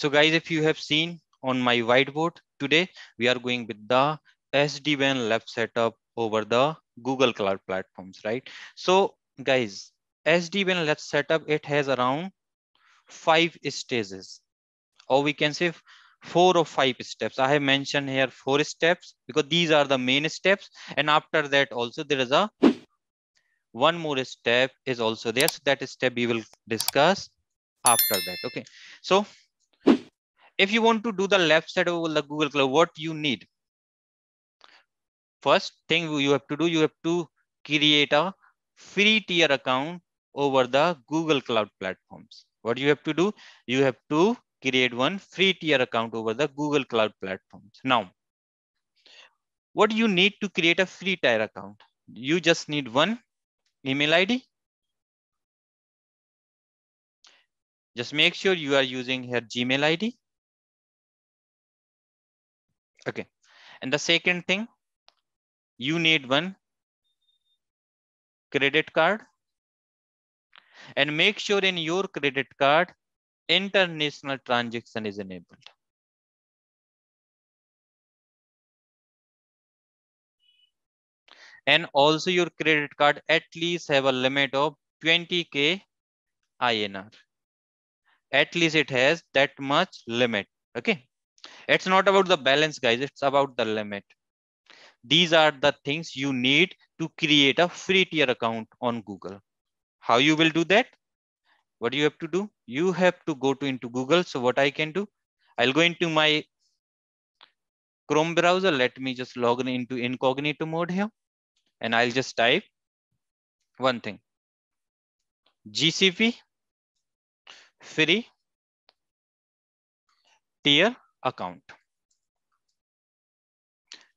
So guys, if you have seen on my whiteboard today, we are going with the SD-WAN lab setup over the Google Cloud platforms, right? So guys, SD-WAN lab setup, it has around five stages, or we can say four or five steps. I have mentioned here four steps because these are the main steps. And after that also there is a one more step is also there. So that step we will discuss after that. Okay. So if you want to do the left side of the Google Cloud, what you need? First thing you have to do, you have to create a free tier account over the Google Cloud platforms. What you have to do? You have to create one free tier account over the Google Cloud platforms. Now, what you need to create a free tier account? You just need one email ID. Just make sure you are using here Gmail ID. Okay. And the second thing, you need one credit card and make sure in your credit card international transaction is enabled. And also your credit card at least have a limit of 20K INR. At least it has that much limit. Okay. It's not about the balance guys. It's about the limit. These are the things you need to create a free tier account on Google. How you will do that? what do you have to do? You have to go to into Google. So what I can do, I'll go into my Chrome browser. Let me just log in into incognito mode here. And I'll just type one thing. GCP free tier account.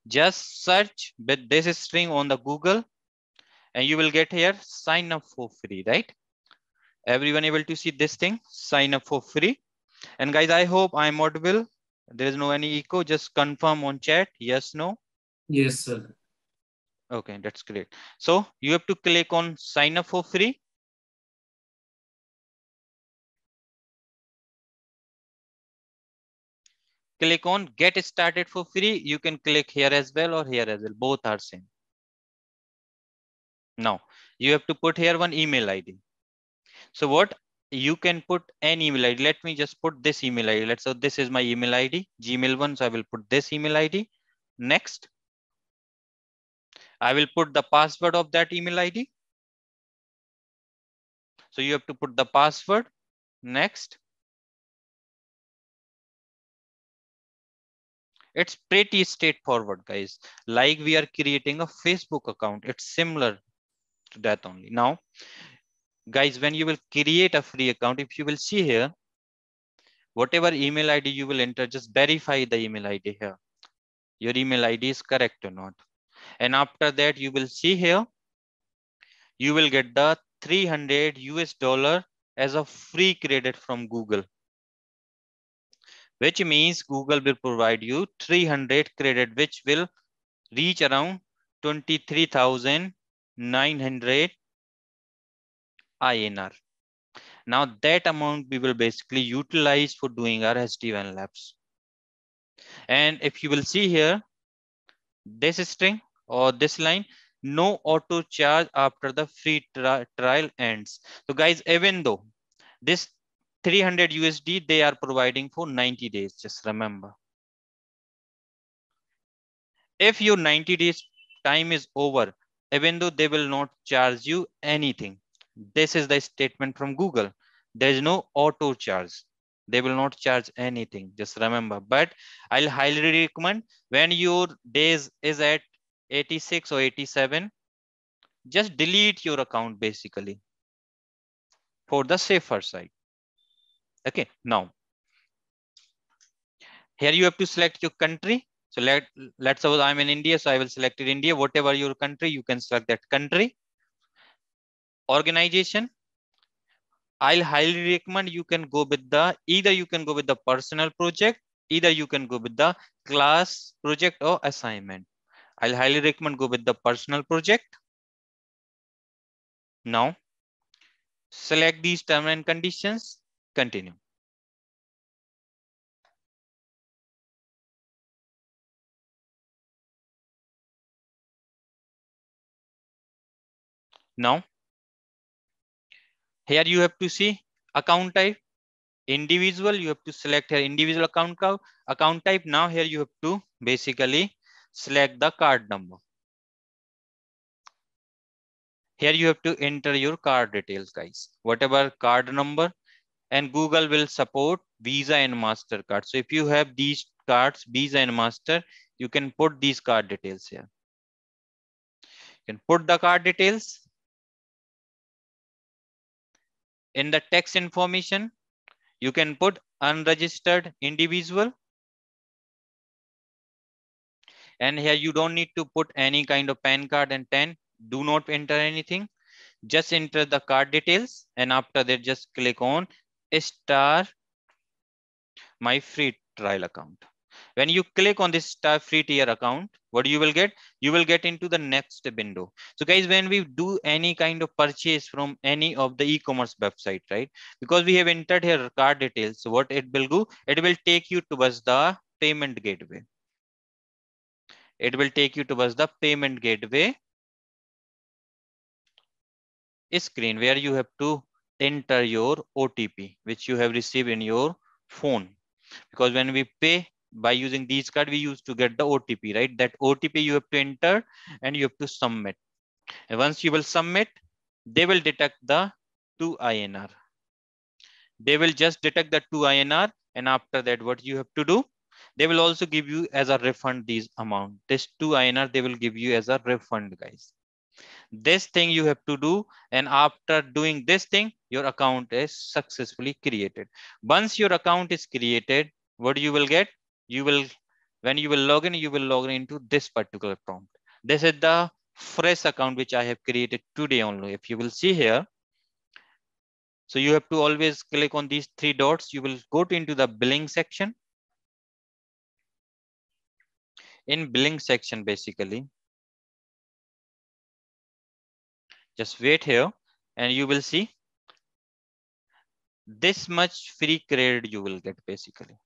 Just search with this string on the Google and you will get here sign up for free, right? everyone able to see this thing? Sign up for free. And guys i hope i'm audible. There is no any echo. Just confirm on chat. Yes no? Yes sir. Okay that's great. So you have to click on sign up for free click on get started for free you can click here as well or here as well both are same now you have to put here one email id so what you can put any email ID. Let me just put this email ID. Let's so this is my email ID, Gmail one. So I will put this email ID. Next, I will put the password of that email ID. So you have to put the password. Next. It's pretty straightforward, guys. Like we are creating a Facebook account. It's similar to that only. Now, guys, when you will create a free account, if you will see here, whatever email ID you will enter, just verify the email ID here. Your email ID is correct or not. And after that, you will see here, you will get the 300 US dollar as a free credit from Google. Which means Google will provide you 300 credit, which will reach around 23,900 INR. Now that amount we will basically utilize for doing our SD-WAN labs. And if you will see here, this string or this line, no auto charge after the free tri trial ends. So guys, even though this 300 USD, they are providing for 90 days, just remember. If your 90 days time is over, even though they will not charge you anything, this is the statement from Google. There is no auto charge. They will not charge anything. Just remember. But I'll highly recommend when your days is at 86 or 87, just delete your account basically for the safer side. Okay, now here you have to select your country. So let, let's suppose I'm in India, so I will select India. Whatever your country, you can select that country organization i'll highly recommend you can go with the either you can go with the personal project either you can go with the class project or assignment i'll highly recommend go with the personal project now select these terms and conditions continue. Now, here you have to see account type, individual, you have to select here individual account, account type. Now here you have to basically select the card number. Here you have to enter your card details, guys. Whatever card number and Google will support Visa and MasterCard. So if you have these cards, Visa and Master, you can put these card details here. You can put the card details. In the text information, you can put unregistered individual. And here you don't need to put any kind of PAN card and 10. Do not enter anything. Just enter the card details. And after that, just click on star my free trial account. When you click on this star free tier account, what you will get? You will get into the next window. So guys, when we do any kind of purchase from any of the e-commerce website, right? Because we have entered here card details. So what it will do? It will take you towards the payment gateway. It will take you towards the payment gateway screen where you have to enter your OTP, which you have received in your phone. Because when we pay by using these card, we used to get the OTP, right? That OTP you have to enter and you have to submit. And once you will submit, they will detect the 2 INR. They will just detect the 2 INR. And after that, what you have to do? They will also give you as a refund these amount. This 2 INR, they will give you as a refund, guys this thing you have to do and after doing this thing your account is successfully created. Once your account is created what you will get? You will when you will log in you will log in into this particular prompt. This is the fresh account which i have created today only. If you will see here so you have to always click on these three dots. You will go to into the billing section. In billing section basically Just wait here and you will see this much free credit you will get basically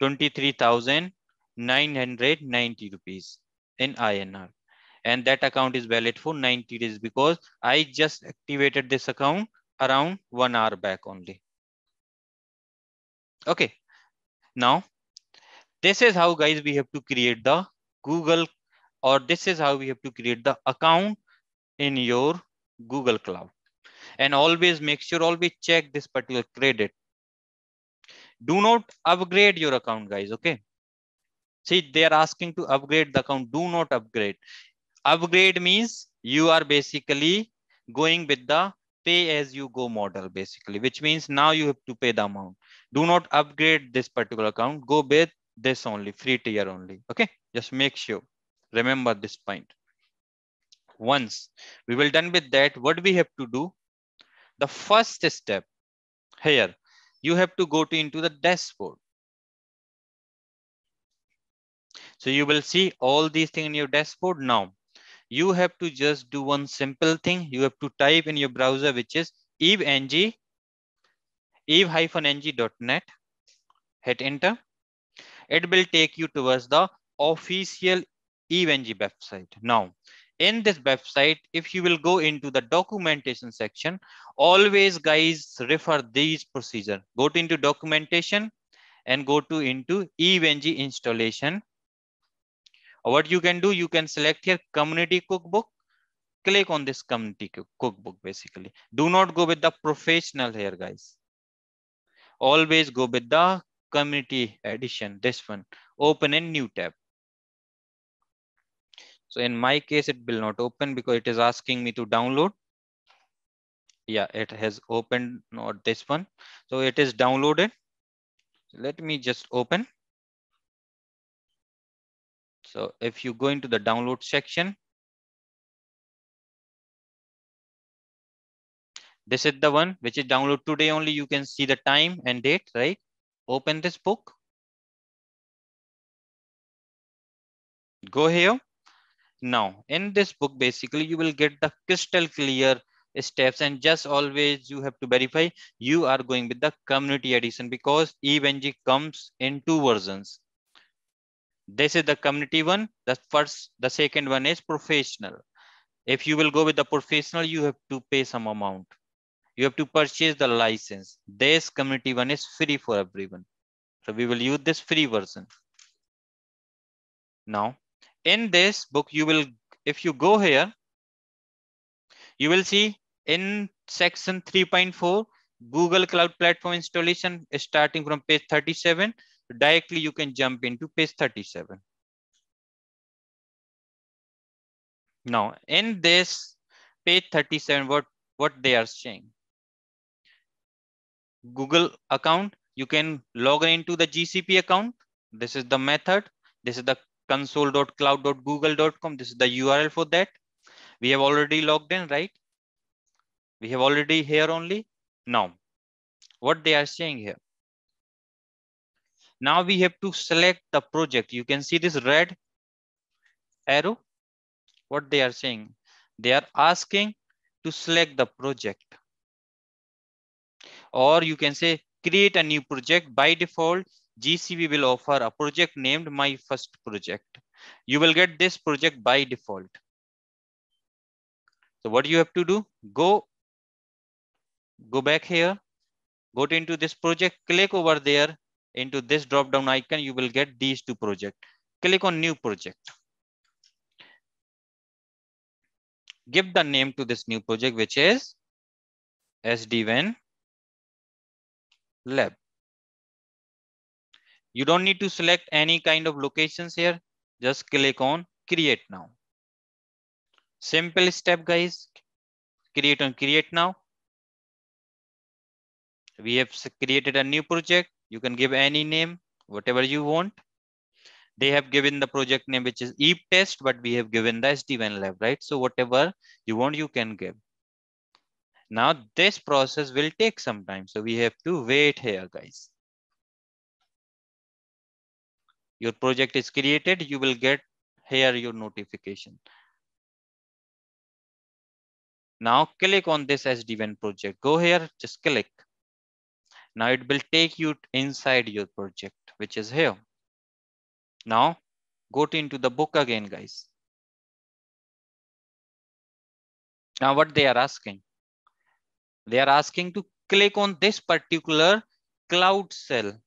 23,990 rupees in INR. And that account is valid for 90 days because I just activated this account around one hour back only. Okay. Now, this is how guys we have to create the Google or this is how we have to create the account in your Google Cloud. And always make sure, always check this particular credit. Do not upgrade your account, guys, okay? See, they are asking to upgrade the account. Do not upgrade. Upgrade means you are basically going with the pay as you go model, basically, which means now you have to pay the amount. Do not upgrade this particular account. Go with this only, free tier only, okay? Just make sure. Remember this point once. We will done with that. What we have to do? The first step here you have to go to into the dashboard. So you will see all these things in your dashboard now. You have to just do one simple thing. You have to type in your browser which is eve-ng eve-ng.net hit enter. It will take you towards the official eve-ng website. Now in this website, if you will go into the documentation section, always guys refer these procedure. Go to into documentation and go to into EVE-NG installation. What you can do, you can select here community cookbook. Click on this community cookbook basically. Do not go with the professional here guys. Always go with the community edition, this one. Open a new tab. So in my case, it will not open because it is asking me to download. Yeah, it has opened, not this one. So it is downloaded. Let me just open. So if you go into the download section, this is the one which is download today only. You can see the time and date, right? Open this book. Go here now, in this book, basically, you will get the crystal clear steps and just always you have to verify you are going with the community edition because EVE-NG comes in two versions. This is the community one. The first, the second one is professional. If you will go with the professional, you have to pay some amount. You have to purchase the license. This community one is free for everyone. So we will use this free version. Now, in this book, you will, if you go here, you will see in section 3.4, Google Cloud Platform installation starting from page 37. Directly, you can jump into page 37. Now, in this page 37, what, what they are saying. Google account, you can log into the GCP account. This is the method. This is the console.cloud.google.com. This is the URL for that. We have already logged in, right? We have already here only. Now, what they are saying here. Now we have to select the project. You can see this red arrow. What they are saying. They are asking to select the project. Or you can say create a new project. By default, GCP will offer a project named my first project. You will get this project by default. So what you have to do, go, go back here, go into this project, click over there into this drop down icon, you will get these two projects. Click on new project. Give the name to this new project, which is SD-WAN lab. You don't need to select any kind of locations here. Just click on create now. Simple step guys. Create on create now. We have created a new project. You can give any name, whatever you want. They have given the project name, which is EAP test, but we have given the SD-WAN lab, right? So whatever you want, you can give. Now this process will take some time. So we have to wait here, guys. Your project is created, you will get here your notification. Now click on this SD-WAN project. Go here, just click. Now it will take you inside your project, which is here. Now go to into the book again, guys. Now what they are asking? They are asking to click on this particular Cloud Shell.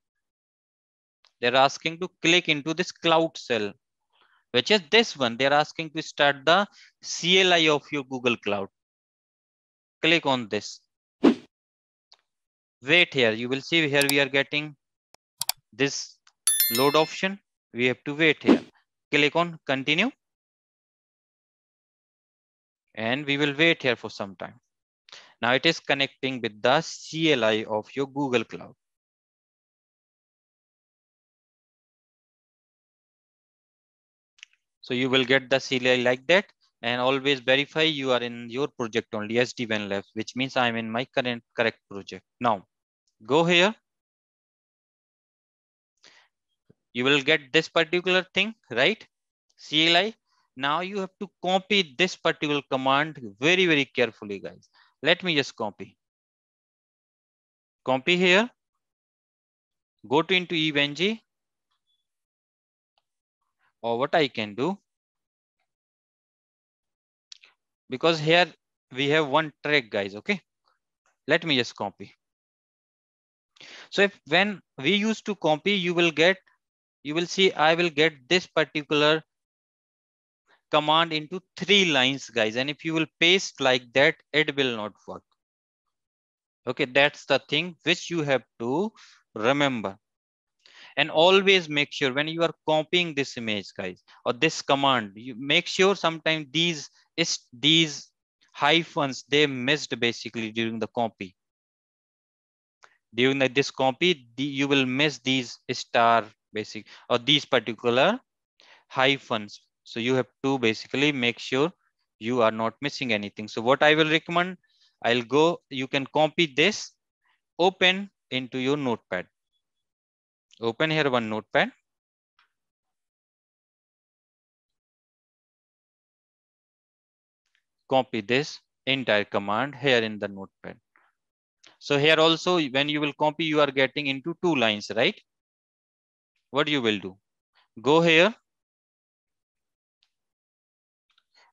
They're asking to click into this Cloud Shell, which is this one. They're asking to start the CLI of your Google Cloud. Click on this. Wait here. You will see here we are getting this load option. We have to wait here. Click on continue. And we will wait here for some time. Now it is connecting with the CLI of your Google Cloud. So you will get the CLI like that and always verify you are in your project only SD-WAN lab, which means I'm in my current correct project. Now go here. You will get this particular thing, right? CLI. Now you have to copy this particular command very, very carefully, guys. Let me just copy. Copy here. Go to into EVE-NG. Or what I can do. Because here we have one track, guys. Okay. Let me just copy. So if when we used to copy, you will get, you will see, I will get this particular command into three lines, guys. And if you will paste like that, it will not work. Okay, that's the thing which you have to remember. And always make sure when you are copying this image, guys, or this command, you make sure sometimes these is these hyphens they missed basically during the copy. During this copy, you will miss these star basic or these particular hyphens so you have to basically make sure you are not missing anything. So what I will recommend, I'll go, you can copy this, open into your notepad. Open here one notepad. Copy this entire command here in the notepad. So here also, when you will copy, you are getting into two lines, right? What you will do? Go here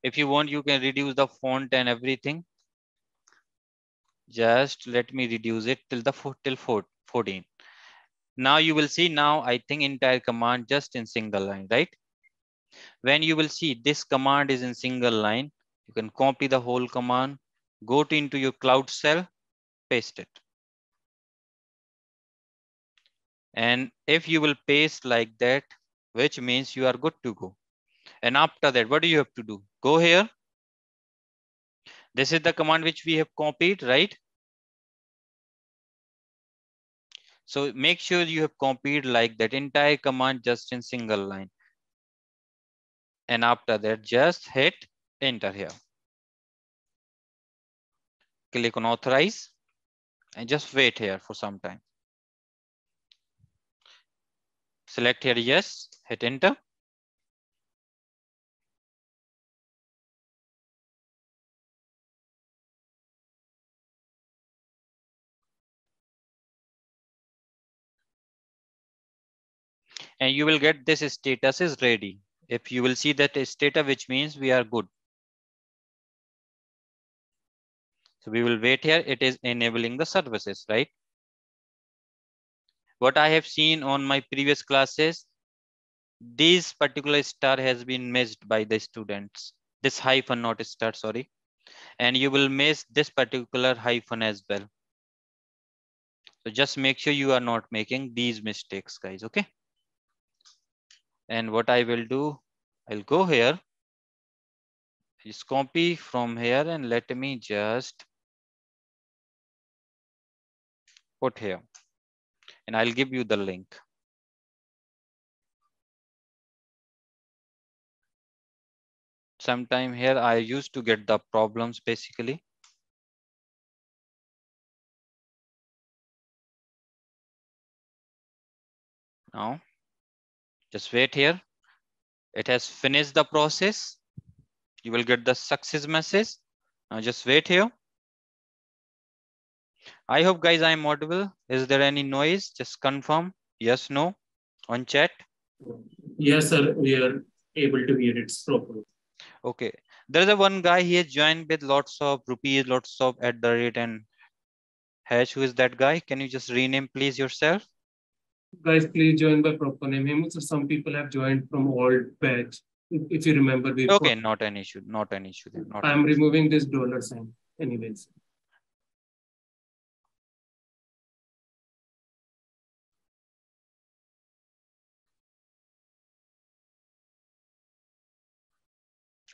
If you want, you can reduce the font and everything. Just let me reduce it till the till 14. Now you will see now, I think entire command just in single line, right? When you will see this command is in single line, you can copy the whole command, go to into your Cloud Shell, paste it. And if you will paste like that, which means you are good to go. And after that, what do you have to do? Go here. This is the command which we have copied, right? So make sure you have copied like that entire command just in single line. And after that, just hit enter here. Click on authorize and just wait here for some time. Select here yes, hit enter. And you will get this status is ready. If you will see that status, which means we are good. So we will wait here. It is enabling the services, right? What I have seen on my previous classes, this particular star has been missed by the students. This hyphen, not star, sorry. And you will miss this particular hyphen as well. So just make sure you are not making these mistakes, guys, okay? And what I will do, I'll go here. Just copy from here and let me just put here. And I'll give you the link. Sometime here I used to get the problems basically. Now just wait here. It has finished the process. You will get the success message. Now just wait here. I hope guys I am audible. Is there any noise? Just confirm. Yes, no on chat. Yes, sir. We are able to hear it properly. Okay. There is a one guy he has joined with lots of rupees, lots of at the rate and hash. Who is that guy? Can you just rename please yourself? Guys please join by proper name. So some people have joined from old batch if, if you remember before. okay not an issue not an issue then not i'm removing this dollar sign anyways.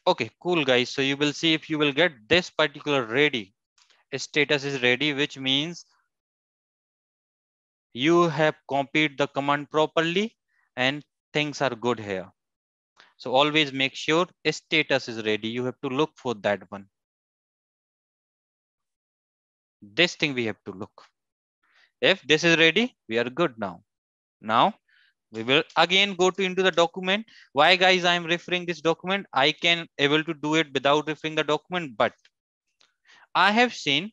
Okay cool guys. So you will see if you will get this particular ready. Status is ready which means you have copied the command properly and things are good here. So always make sure status is ready. You have to look for that one. This thing we have to look. If this is ready, we are good now. Now we will again go to into the document. Why guys, I'm referring this document. I can able to do it without referring the document, but I have seen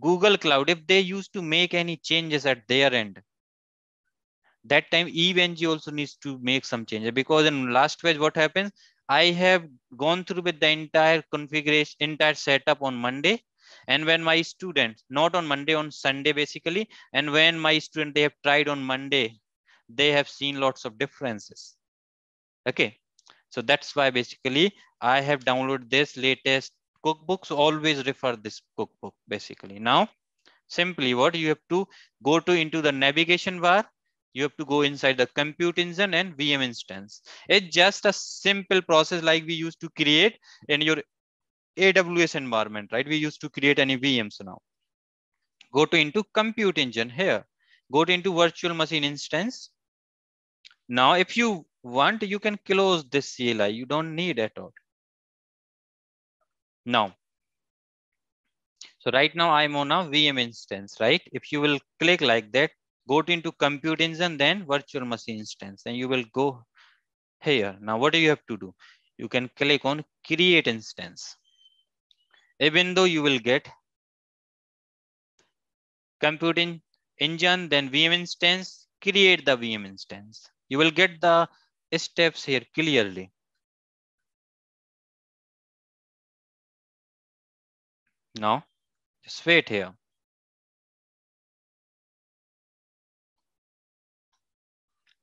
Google Cloud, if they used to make any changes at their end, that time EVE-NG also needs to make some changes because in last phase, what happens? I have gone through with the entire configuration, entire setup on Monday. And when my students, not on Monday, on Sunday, basically, and when my student, they have tried on Monday, they have seen lots of differences. Okay. So that's why basically I have downloaded this latest cookbooks always refer this cookbook basically. Now, simply what you have to go to into the navigation bar, you have to go inside the compute engine and VM instance. It's just a simple process like we used to create in your AWS environment, right? We used to create any VMs now. Go to into compute engine here. Go to into virtual machine instance. Now, if you want, you can close this CLI. You don't need at all. Now, so right now I'm on a VM instance, right? If you will click like that, go to into compute engine, then virtual machine instance, and you will go here. Now, what do you have to do? You can click on create instance. Even though you will get computing engine, then VM instance, create the VM instance. You will get the steps here clearly. Now, just wait here.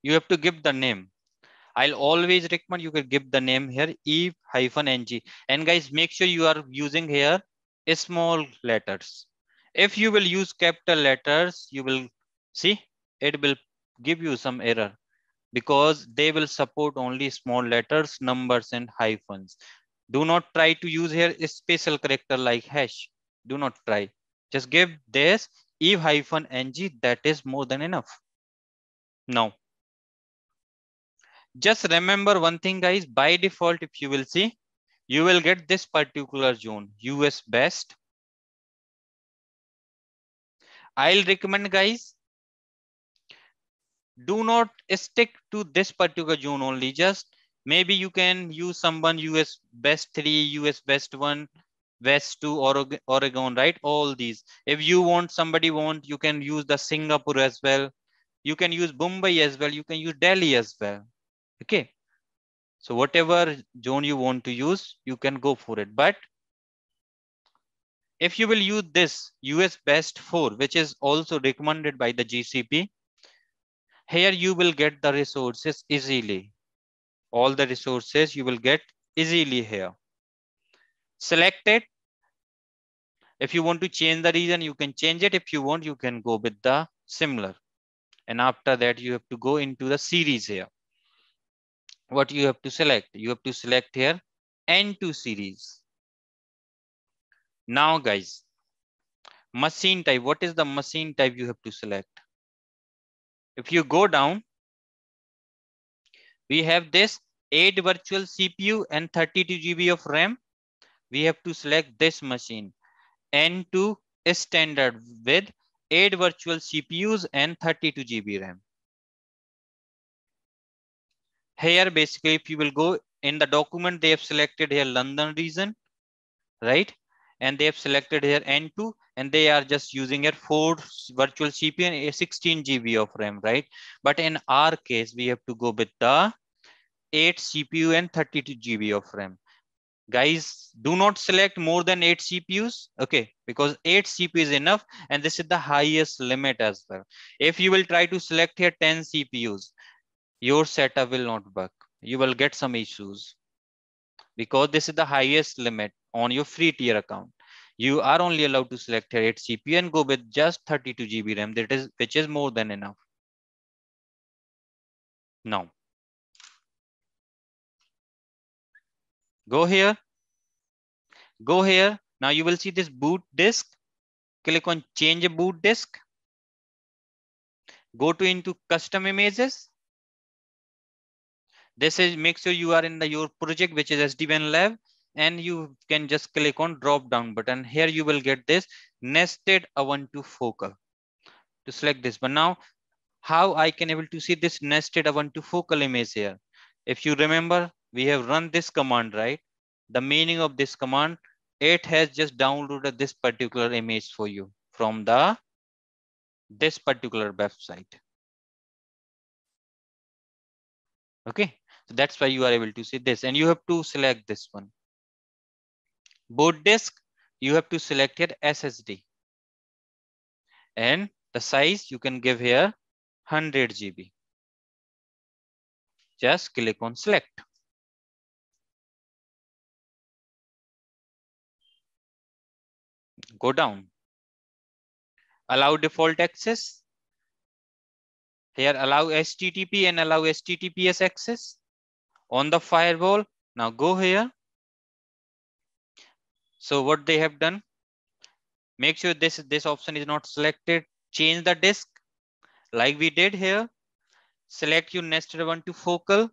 You have to give the name. I'll always recommend you can give the name here eve hyphen ng. And guys, make sure you are using here small letters. If you will use capital letters, you will see it will give you some error because they will support only small letters, numbers, and hyphens. Do not try to use here a special character like hash. Do not try. Just give this eve hyphen ng. That is more than enough. Now, just remember one thing, guys. By default, if you will see, you will get this particular zone, US West. I'll recommend, guys, do not stick to this particular zone only. Just maybe you can use someone US West 3, US West 1, West 2, Oregon, Oregon, right? All these. If you want, somebody want, you can use the Singapore as well. You can use Mumbai as well. You can use Delhi as well. Okay. So whatever zone you want to use, you can go for it. But if you will use this US West 4, which is also recommended by the GCP, here you will get the resources easily. All the resources you will get easily here. Select it. If you want to change the region, you can change it. If you want, you can go with the similar. And after that, you have to go into the series here. What you have to select? You have to select here N2 series. Now, guys, machine type. What is the machine type you have to select? If you go down, we have this 8 virtual CPU and 32 GB of RAM. We have to select this machine. N2 is standard with 8 virtual CPUs and 32 GB RAM. Here, basically, if you will go in the document, they have selected here London region, right? And they have selected here N2 and they are just using it four virtual CPU and a 16 GB of RAM, right? But in our case, we have to go with the 8 CPU and 32 GB of RAM. Guys, do not select more than 8 CPUs, okay? Because 8 CPU is enough and this is the highest limit as well. If you will try to select here 10 CPUs, your setup will not work. You will get some issues because this is the highest limit on your free tier account. You are only allowed to select here 8 CPU and go with just 32 GB RAM, that is, which is more than enough. Now, go here, go here. Now you will see this boot disk. Click on change a boot disk. Go to into custom images. This is make sure you are in the your project, which is SD-WAN Lab and you can just click on drop down button. Here you will get this nested Ubuntu focal to select this. But now how I can able to see this nested Ubuntu focal image here. If you remember, we have run this command, right? The meaning of this command, it has just downloaded this particular image for you from the this particular website. Okay, so that's why you are able to see this and you have to select this one boot disk, you have to select here SSD. And the size you can give here 100 GB. Just click on select. Go down. Allow default access. Here allow HTTP and allow HTTPS access. On the firewall, now go here so what they have done, make sure this, this option is not selected. Change the disk like we did here. Select your nested Ubuntu focal.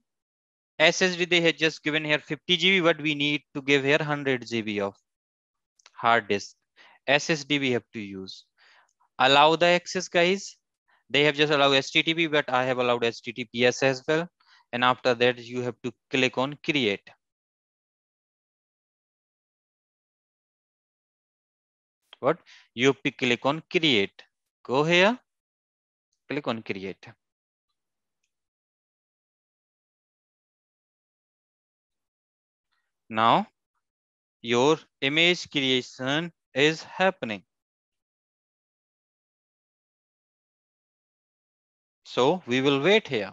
SSD they have just given here 50 GB, but we need to give here 100 GB of hard disk. SSD we have to use. Allow the access guys. They have just allowed HTTP, but I have allowed HTTPS as well. And after that, you have to click on create. what you click on create go here click on create now your image creation is happening. So we will wait here.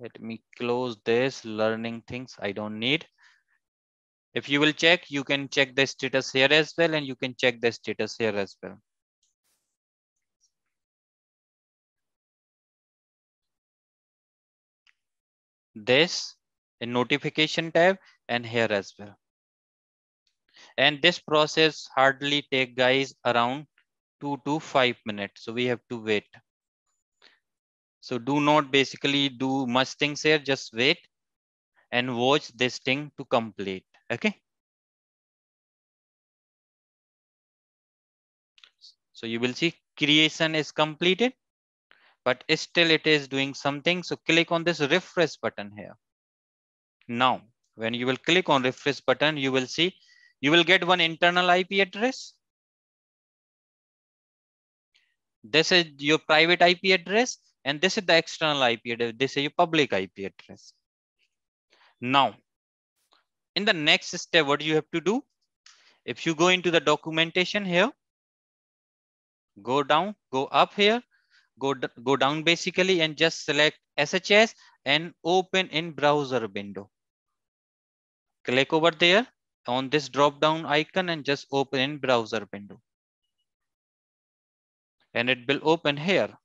Let me close this learning things I don't need. If you will check, you can check the status here as well, and you can check the status here as well. This in notification tab and here as well. And this process hardly take guys around two to five minutes. So we have to wait. So do not basically do much things here, just wait and watch this thing to complete, okay? So you will see creation is completed, but still it is doing something. So click on this refresh button here. Now, when you will click on refresh button, you will see, you will get one internal IP address. This is your private IP address and this is the external IP address. This is your public IP address. Now, in the next step, what you have to do? If you go into the documentation here, go down, go up here, go, go down basically and just select SHS and open in browser window. Click over there on this drop down icon and just open in browser window. And it will open here.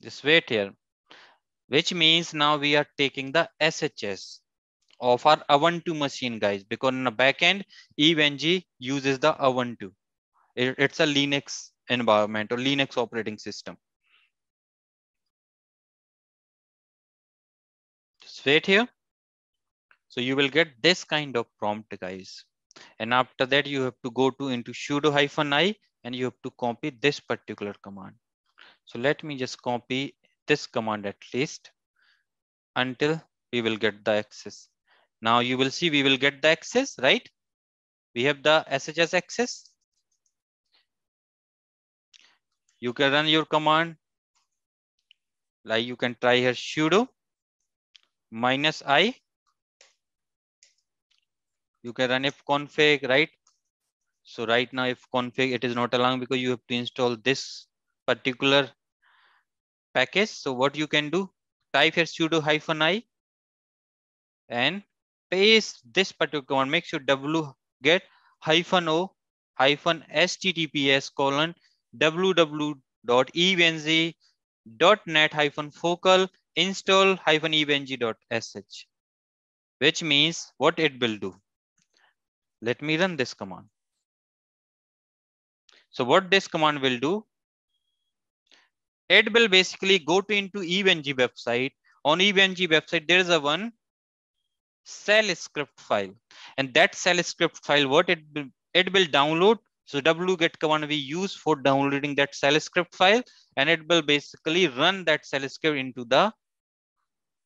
Just wait here, which means now we are taking the SHS of our Ubuntu machine, guys, because in the backend, EVE-NG uses the Ubuntu. It, it's a Linux environment or Linux operating system. Just wait here. So you will get this kind of prompt, guys. And after that, you have to go to into sudo hyphen i and you have to copy this particular command. So let me just copy this command at least until we will get the access. Now you will see we will get the access, right? We have the SHS access. You can run your command like you can try here sudo minus i. You can run if config, right? So right now if config, it is not allowing because you have to install this particular package. So what you can do, type here sudo hyphen i and paste this particular one. Make sure w get hyphen o hyphen https colon www.eve-ng.net hyphen focal install hyphen evenz.sh which means what it will do. Let me run this command. So what this command will do, it will basically go to into EVE-NG website. On EVE-NG website, there is a one shell script file. And that shell script file, what it will, it will download. So wget command we use for downloading that shell script file. And it will basically run that shell script into the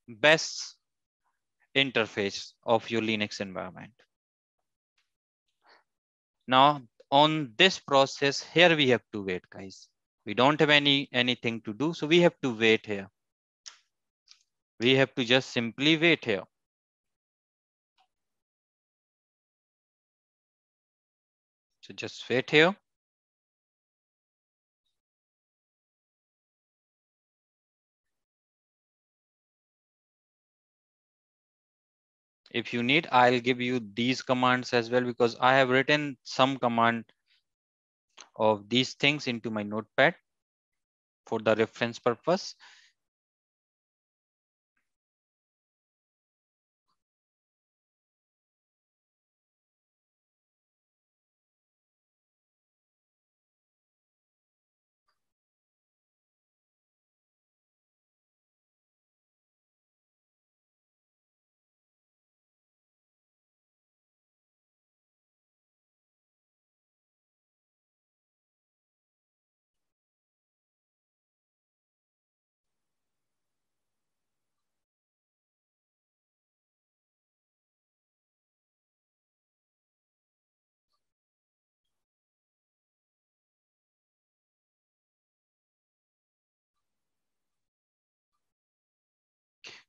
bash interface of your Linux environment. Now on this process here we have to wait guys. We don't have any anything to do so we have to wait here. We have to just simply wait here. So just wait here if you need, I'll give you these commands as well because I have written some command of these things into my notepad for the reference purpose.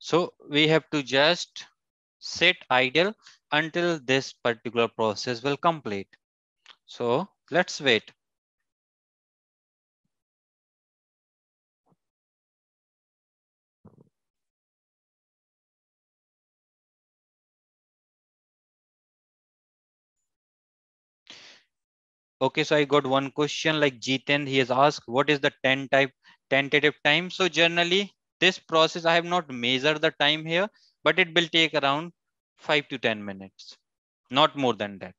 So we have to just set idle until this particular process will complete. So let's wait. Okay, so I got one question like G10, he has asked, what is the 10 type tentative time? So generally this process, I have not measured the time here, but it will take around five to 10 minutes, not more than that.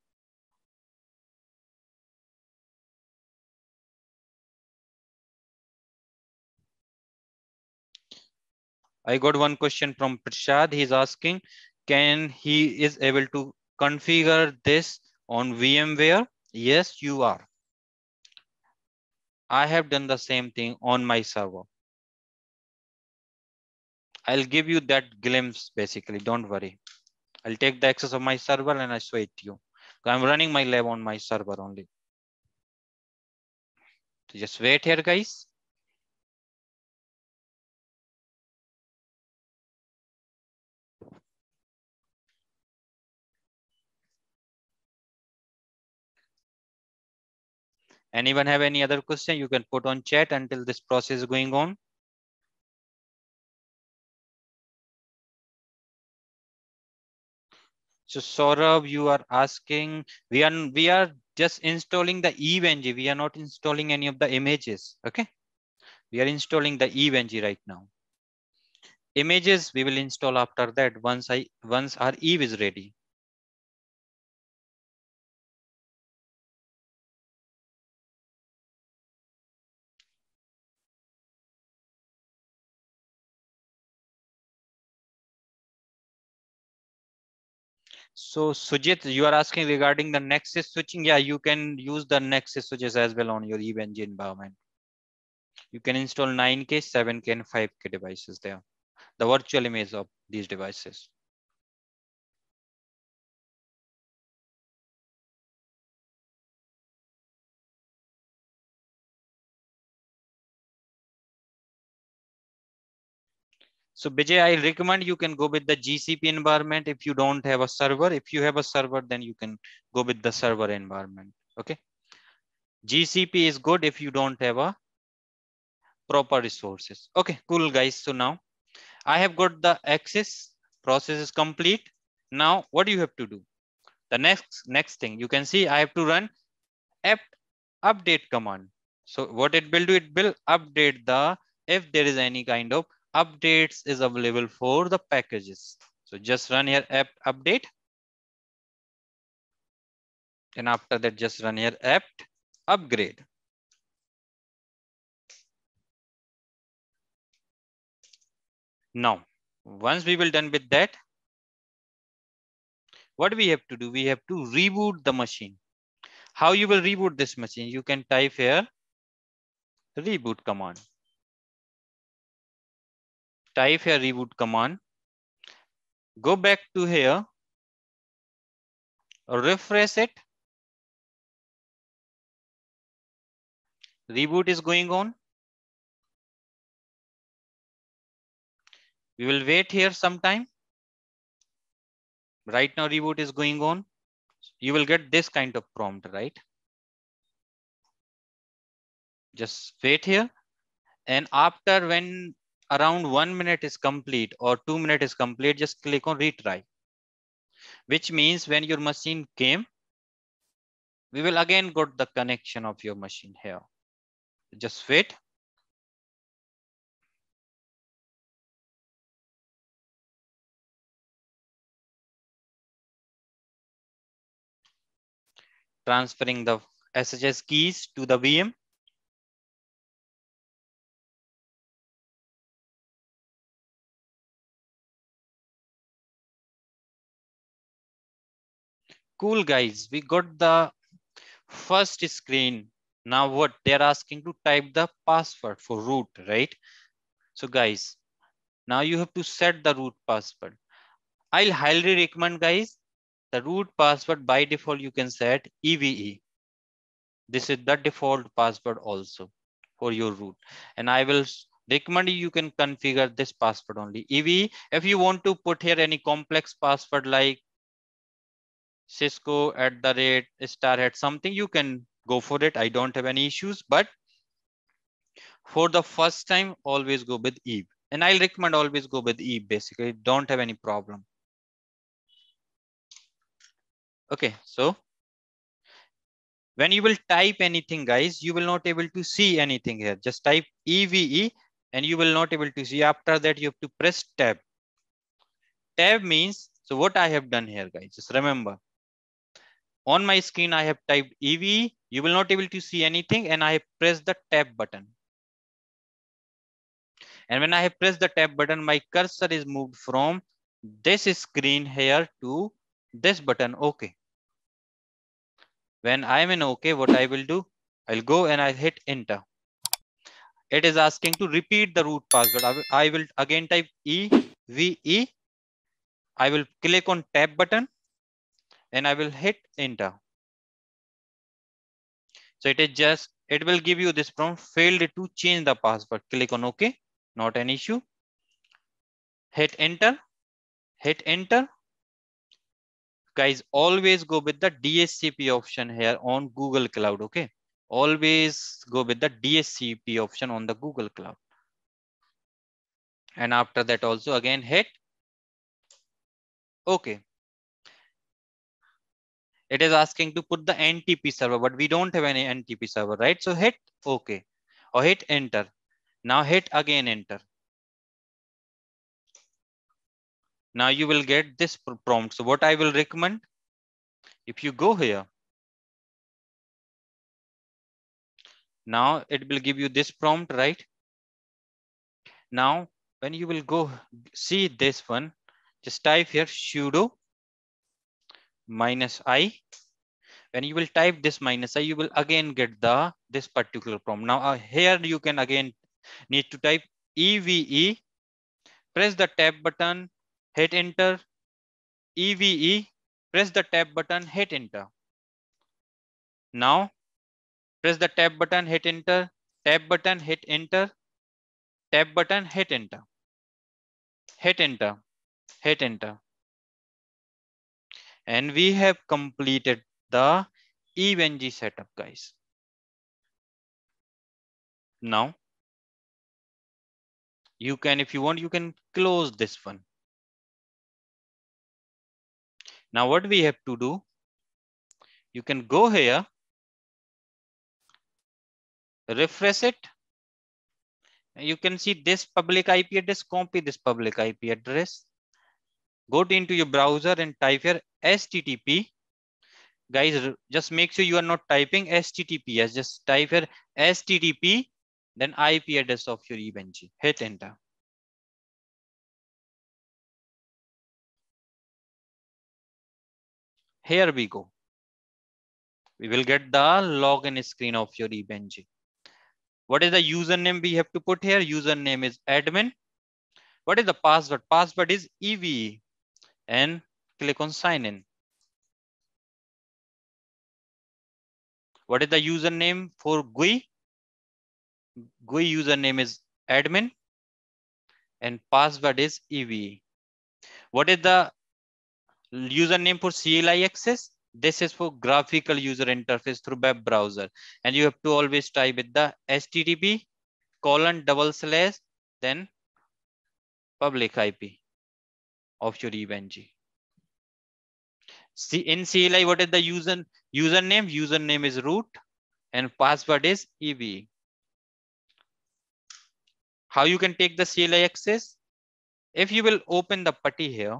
I got one question from Prashad. He's asking, can he is able to configure this on VMware? Yes, you are. I have done the same thing on my server. I'll give you that glimpse basically, don't worry. I'll take the access of my server and I show it to you. I'm running my lab on my server only. So just wait here, guys. Anyone have any other question? You can put on chat until this process is going on. So Saurabh, you are asking, we are we are just installing the EVE-NG. We are not installing any of the images. Okay. We are installing the EVE-NG right now. Images we will install after that once I once our Eve is ready. So Sujit, you are asking regarding the Nexus switching. Yeah, you can use the Nexus switches as well on your EVE-NG environment. You can install 9K, 7K, and 5K devices there. The virtual image of these devices. So Bijay, I recommend you can go with the GCP environment if you don't have a server. If you have a server, then you can go with the server environment. Okay. GCP is good if you don't have a proper resources. Okay, cool guys. So now I have got the access process is complete. Now what do you have to do? The next next thing you can see I have to run apt update command. So what it will do, it will update the if there is any kind of updates is available for the packages. So just run here apt update. And after that, just run here apt upgrade. Now, once we will done with that, what we have to do? We have to reboot the machine. How you will reboot this machine? You can type here reboot command type here reboot command. Go back to here, refresh it. Reboot is going on. We will wait here sometime. Right now reboot is going on. You will get this kind of prompt, right? Just wait here. And after when around one minute is complete or two minute is complete, just click on retry. Which means when your machine came, we will again got the connection of your machine here. Just wait. Transferring the SSH keys to the VM. Cool guys we got the first screen. Now what? They're asking to type the password for root right? So guys now you have to set the root password. I'll highly recommend guys the root password by default you can set eve this is the default password also for your root. And i will recommend you can configure this password only. Eve if you want to put here any complex password like Cisco at the rate star Starhead something, you can go for it. I don't have any issues, but for the first time, always go with Eve. And I'll recommend always go with Eve basically. Don't have any problem. Okay, so when you will type anything, guys, you will not able to see anything here. Just type EVE and you will not able to see. After that, you have to press tab. Tab means, so what I have done here, guys, just remember. On my screen, I have typed EV. You will not able to see anything and I pressed the tab button. And when I have pressed the tab button, my cursor is moved from this screen here to this button, okay. When I'm in okay, what I will do, I'll go and I'll hit enter. It is asking to repeat the root password. I will, I will again type E, V, E. I will click on tab button and I will hit enter. So it is just, it will give you this prompt failed to change the password. Click on OK, not an issue. Hit enter, hit enter guys always go with the DHCP option here on Google Cloud. Okay. Always go with the DHCP option on the Google Cloud. And after that also again hit. Okay. It is asking to put the NTP server, but we don't have any NTP server, right? So hit OK or hit enter. Now hit again enter. Now you will get this prompt. So what I will recommend, if you go here, now it will give you this prompt, right? Now, when you will go see this one, just type here sudo minus i. When you will type this minus i, you will again get the this particular prompt. Now uh, here you can again need to type EVE, press the tab button, hit enter, EVE, press the tab button, hit enter. Now, press the tab button, hit enter, tab button, hit enter, tab button, hit enter, hit enter, hit enter. And we have completed the EVE-NG setup, guys. Now, you can, if you want, you can close this one. Now what we have to do, you can go here, refresh it. You can see this public IP address, copy this public IP address. Go to into your browser and type here HTTP. Guys, just make sure you are not typing HTTPS. Just type here HTTP, then IP address of your EVE-NG. Hit enter. Here we go. We will get the login screen of your EVE-NG. What is the username we have to put here? Username is admin. What is the password? Password is EVE and click on sign in. What is the username for GUI? GUI username is admin and password is EVE. What is the username for CLI access. This is for graphical user interface through web browser. And you have to always type with the HTTP colon double slash then public IP of your EVE-NG. See in CLI, what is the user username? Username is root and password is EV. How you can take the CLI access? If you will open the putty here,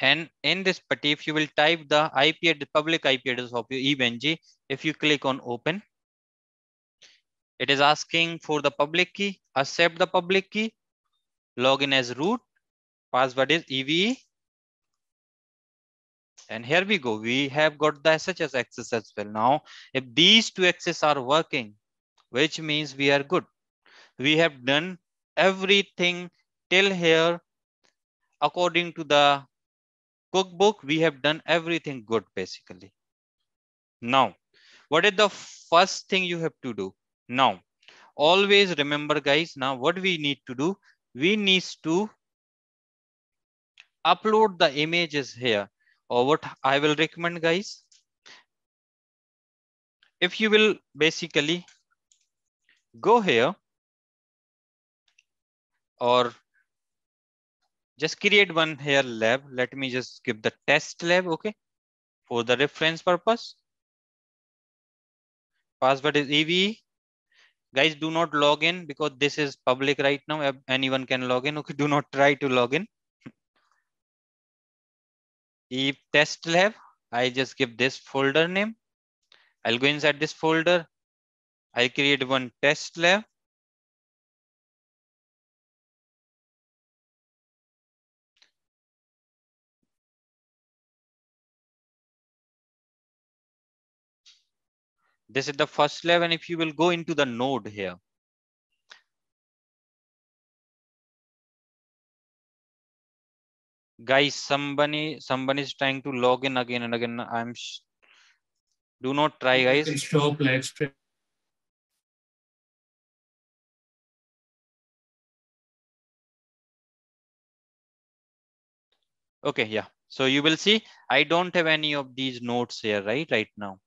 and in this putty, if you will type the IP address, public IP address of your EVNG, if you click on open, it is asking for the public key, accept the public key, login as root, password is EVE. And here we go. We have got the SSH access as well. Now, if these two access are working, which means we are good. We have done everything till here according to the cookbook, we have done everything good basically. Now, what is the first thing you have to do? Now, always remember guys, now what we need to do, we need to upload the images here or what I will recommend guys. If you will basically go here or just create one here lab. Let me just give the test lab, okay, for the reference purpose. Password is EV. Guys, do not log in because this is public right now. Anyone can log in. Okay, do not try to log in. if test lab, I just give this folder name. I'll go inside this folder. I create one test lab. This is the first level. And if you will go into the node here, guys, somebody, somebody is trying to log in again and again. I'm do not try guys. Stop, let's try. Okay, yeah. So you will see, I don't have any of these notes here, right? Right now.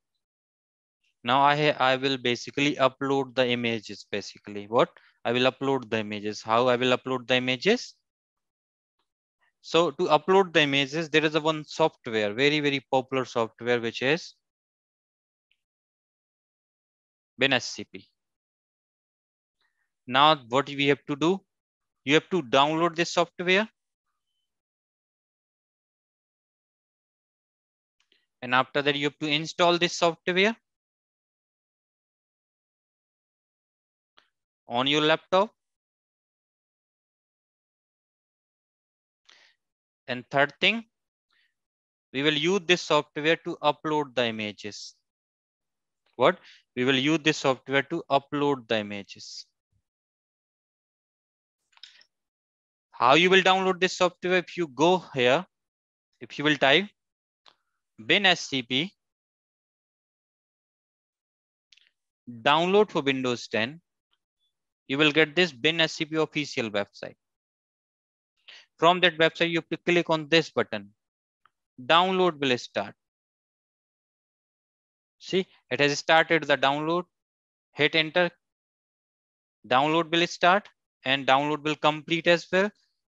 Now I, I will basically upload the images basically. What? I will upload the images. How I will upload the images? So to upload the images, there is a one software, very, very popular software, which is WinSCP. Now what we have to do? You have to download this software. And after that, you have to install this software. On your laptop. And third thing, we will use this software to upload the images. What? We will use this software to upload the images. How you will download this software? If you go here, if you will type WinSCP download for Windows 10, you will get this WinSCP official website. From that website, you have to click on this button. Download will start. See, it has started the download. Hit enter. Download will start and download will complete as well.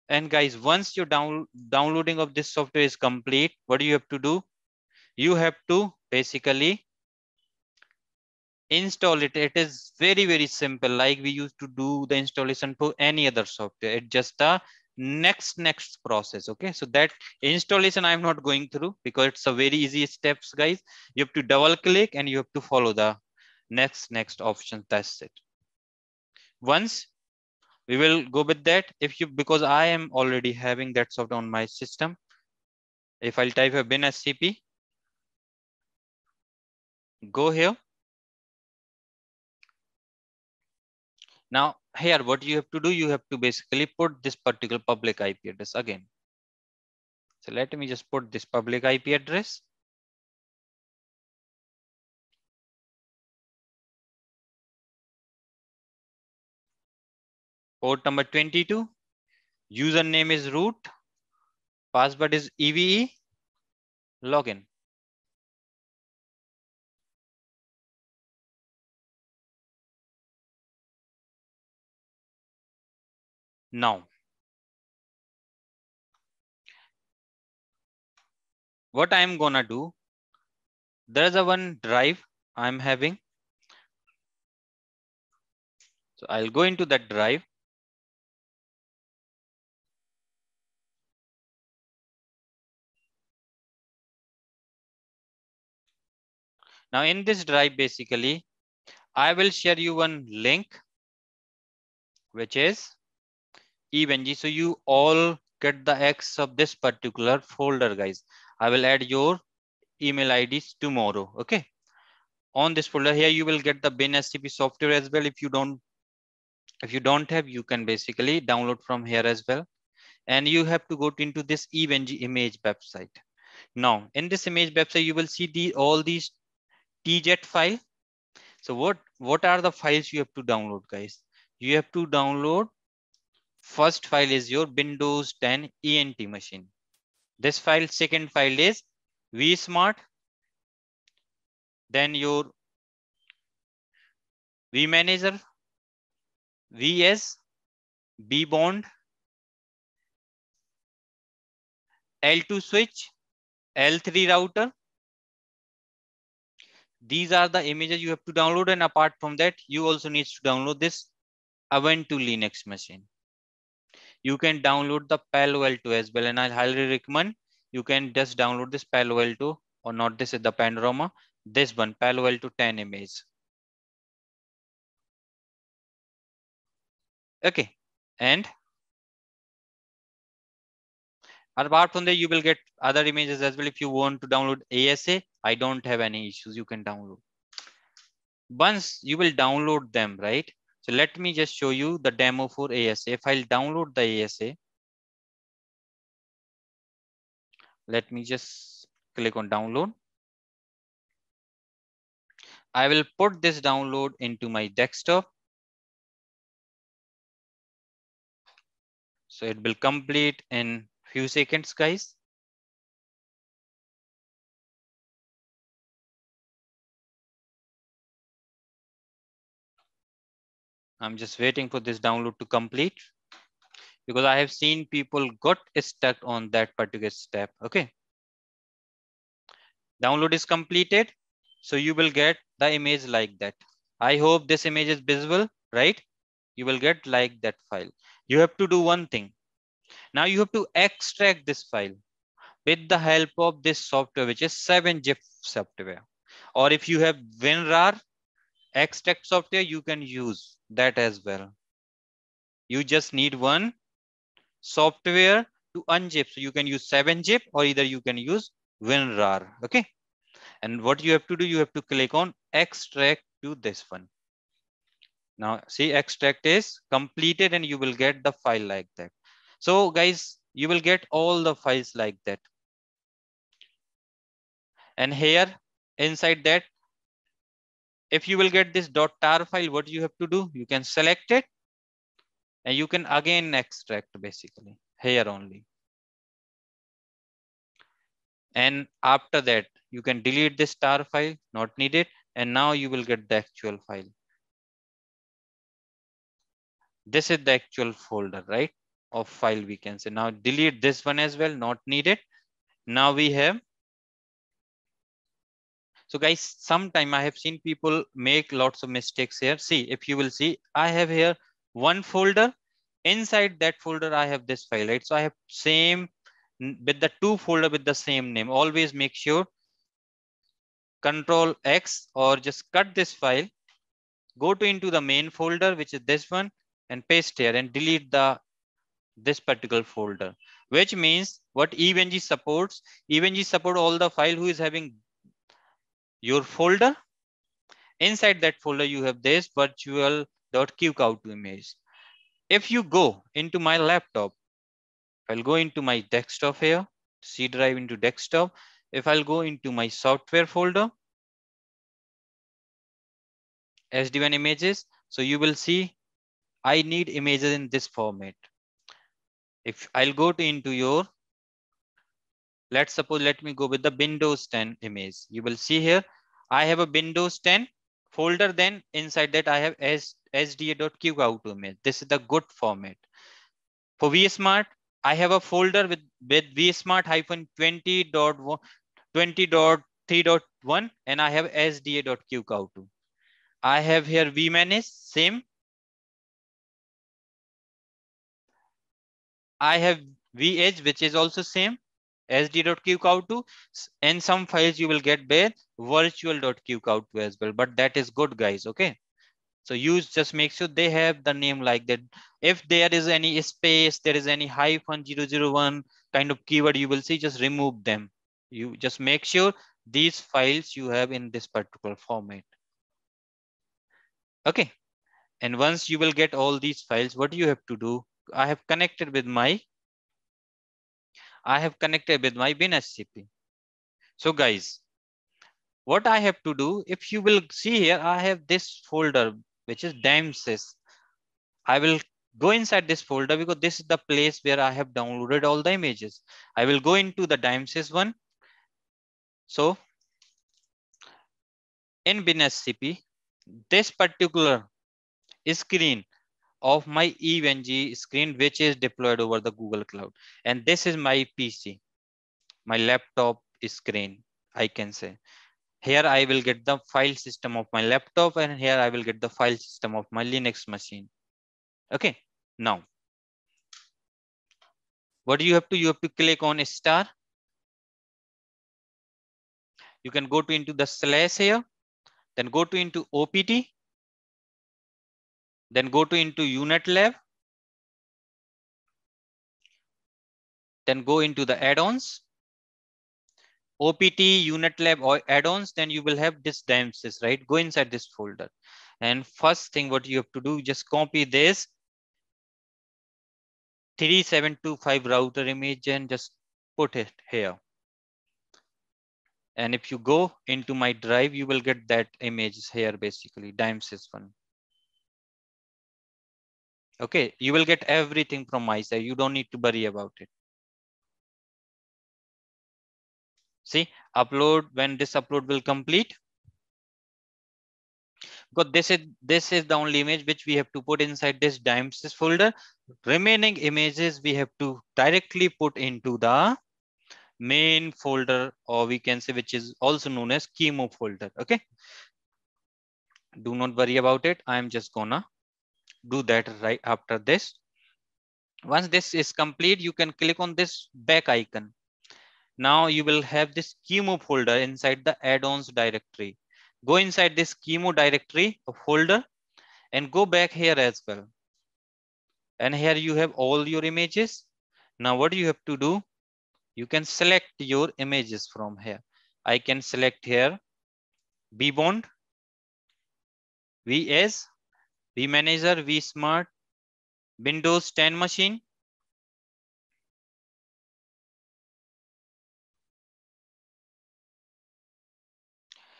And guys, once your down, downloading of this software is complete, what do you have to do? You have to basically install it. It is very very simple like we used to do the installation for any other software. It's just a next next process okay? So that installation i'm not going through because it's a very easy steps guys. You have to double click and you have to follow the next next option that's it. Once we will go with that. If you because i am already having that software on my system if i'll type a WinSCP go here Now here, what you have to do, you have to basically put this particular public IP address again. So let me just put this public IP address. Port number 22, username is root, password is EVE, login. Now, what I'm gonna do, there's a one drive I'm having. So I'll go into that drive. Now in this drive, basically, I will share you one link, which is EVE-NG. So you all get the X of this particular folder, guys. I will add your email IDs tomorrow. Okay. On this folder here, you will get the WinSCP software as well. If you don't, if you don't have, you can basically download from here as well. And you have to go into this EVE-NG image website. Now, in this image website, you will see the all these tgz file. So what what are the files you have to download, guys? You have to download First file is your Windows 10 ENT machine. This file, second file is vsmart. Then your vmanager, vs, vbond, L2 switch, L3 router. These are the images you have to download. And apart from that, you also need to download this Ubuntu Linux machine. You can download the Palo Alto as well. And I highly recommend you can just download this Palo Alto or not this is the panorama. This one, Palo Alto 10 image. Okay. And apart from that, you will get other images as well. If you want to download ASA, I don't have any issues. You can download. Once you will download them, right? So let me just show you the demo for ASA. If I'll download the ASA, let me just click on download. I will put this download into my desktop. So it will complete in few seconds, guys. I'm just waiting for this download to complete because I have seen people got stuck on that particular step. Okay. Download is completed. So you will get the image like that. I hope this image is visible, right? You will get like that file. You have to do one thing. Now you have to extract this file with the help of this software, which is 7-zip software. Or if you have WinRAR extract software, you can use that as well. You just need one software to unzip. So you can use 7-zip or either you can use WinRAR. Okay. And what you have to do, you have to click on extract to this one. Now see extract is completed and you will get the file like that. So guys, you will get all the files like that. And here inside that, if you will get this dot .tar file, what you have to do, you can select it and you can again extract basically here only. And after that, you can delete this tar file, not needed. And now you will get the actual file. This is the actual folder, right? Of file we can say. Now delete this one as well, not needed. Now we have so guys, sometime I have seen people make lots of mistakes here. See, if you will see, I have here one folder. Inside that folder, I have this file, right? So I have same with the two folder with the same name. Always make sure control X or just cut this file, go to into the main folder, which is this one and paste here and delete the this particular folder, which means what EVE-NG supports, EVE-NG support all the file who is having your folder. Inside that folder, you have this virtual.qcow2 image. If you go into my laptop, I'll go into my desktop here, C drive into desktop. If I'll go into my software folder, SD-WAN images, so you will see I need images in this format. If I'll go to into your let's suppose let me go with the windows 10 image. You will see here i have a windows 10 folder then inside that i have S, sda.qcow2 image. This is the good format. For vsmart i have a folder with with vsmart hyphen 20.1 20.3.1 and i have sda.qcow2 i have here vmanage same. I have vh which is also same sd.qcow2 and some files you will get there virtual.qcow2 as well. But that is good guys okay? So use just make sure they have the name like that. If there is any space there is any hyphen 001 kind of keyword you will see just remove them. You just make sure these files you have in this particular format. Okay. And once you will get all these files what do you have to do? I have connected with my I have connected with my WinSCP. So guys, what I have to do, if you will see here, I have this folder, which is dynamips. I will go inside this folder because this is the place where I have downloaded all the images. I will go into the dynamips one. So in WinSCP, this particular screen of my EVE-NG screen, which is deployed over the Google Cloud. And this is my PC, my laptop screen, I can say. Here I will get the file system of my laptop and here I will get the file system of my Linux machine. Okay, now, what do you have to, you have to click on a star. You can go to into the slash here, then go to into OPT, then go to into unetlab, then go into the add-ons, OPT, unetlab or add-ons, then you will have this dynamips, right? Go inside this folder. And first thing what you have to do, just copy this 3725 router image and just put it here. And if you go into my drive, you will get that image here, basically, dynamips one. Okay, you will get everything from my side. You don't need to worry about it. See, upload, when this upload will complete. Because this is this is the only image which we have to put inside this dynamips folder. Remaining images we have to directly put into the main folder or we can say which is also known as QEMU folder. Okay. Do not worry about it. I'm just gonna do that right after this. Once this is complete, you can click on this back icon. Now you will have this QEMU folder inside the add-ons directory. Go inside this QEMU directory folder and go back here as well. And here you have all your images. Now what do you have to do? You can select your images from here. I can select here vBond, VS, vManager, vSmart, Windows 10 machine,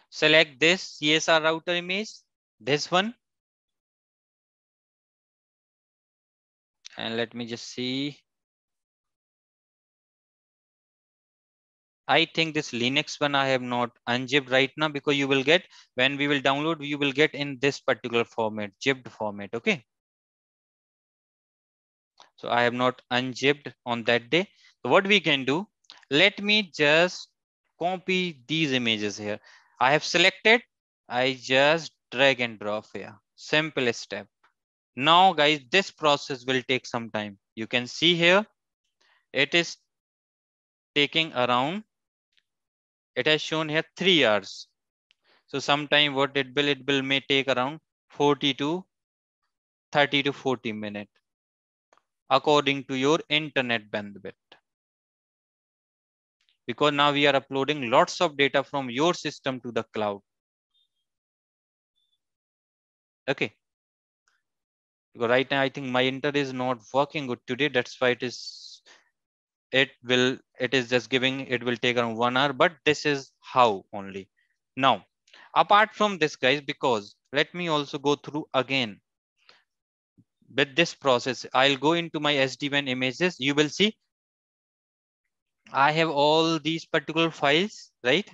select this CSR router image, this one. And let me just see. I think this Linux one I have not unzipped right now because you will get when we will download, you will get in this particular format, zipped format. Okay. So I have not unzipped on that day. So what we can do, let me just copy these images here. I have selected, I just drag and drop here. Simple step. Now guys, this process will take some time. You can see here, it is taking around, it has shown here three hours. So sometime what it will, it will may take around 40 to 30 to 40 minutes according to your internet bandwidth because now we are uploading lots of data from your system to the cloud. Okay. Because right now, I think my internet is not working good today. That's why it is, it will, it is just giving, it will take around one hour, but this is how only. Now, apart from this guys, because let me also go through again with this process. I'll go into my SD-WAN images. You will see I have all these particular files, right?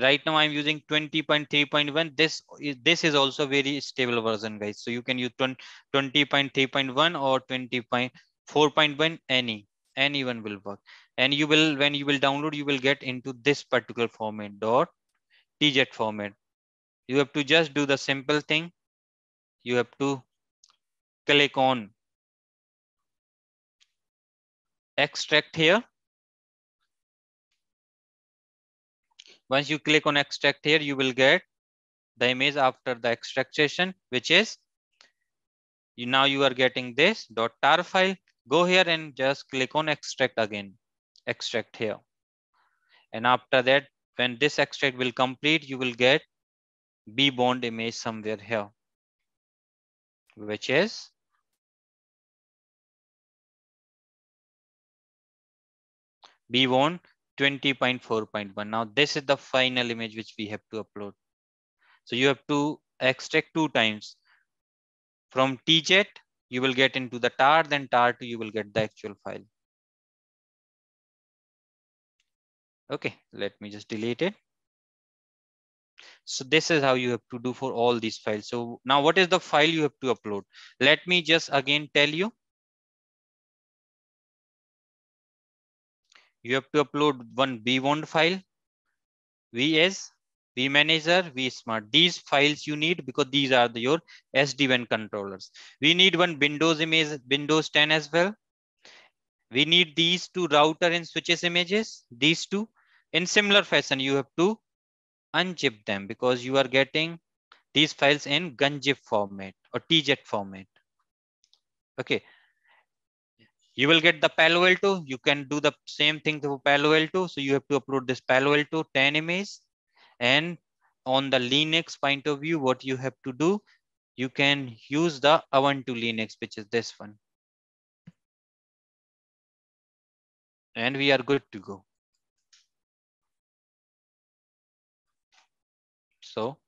Right now I'm using 20.3.1. This is, this is also very stable version, guys. So you can use 20.3.1 or 20.4.1, any, anyone will work. And you will, when you will download, you will get into this particular format, dot tz format. You have to just do the simple thing. You have to click on extract here. Once you click on extract here, you will get the image after the extraction, which is you now you are getting this dot tar file. Go here and just click on extract again. Extract here. And after that, when this extract will complete, you will get vBond image somewhere here, which is vBond 20.4.1. Now this is the final image which we have to upload. So you have to extract two times. From tgz, you will get into the tar, then tar 2, you will get the actual file. Okay, let me just delete it. So this is how you have to do for all these files. So now what is the file you have to upload? Let me just again tell you. You have to upload one vBond file, vs, vmanager, vsmart. These files you need because these are the, your SD-WAN controllers. We need one Windows image, Windows 10 as well. We need these two router and switches images, these two. In similar fashion, you have to unzip them because you are getting these files in gunzip format or tgz format. Okay. You will get the Palo Alto. You can do the same thing to Palo Alto. So you have to upload this Palo Alto 10 image. And on the Linux point of view, what you have to do, you can use the Ubuntu Linux, which is this one. And we are good to go. So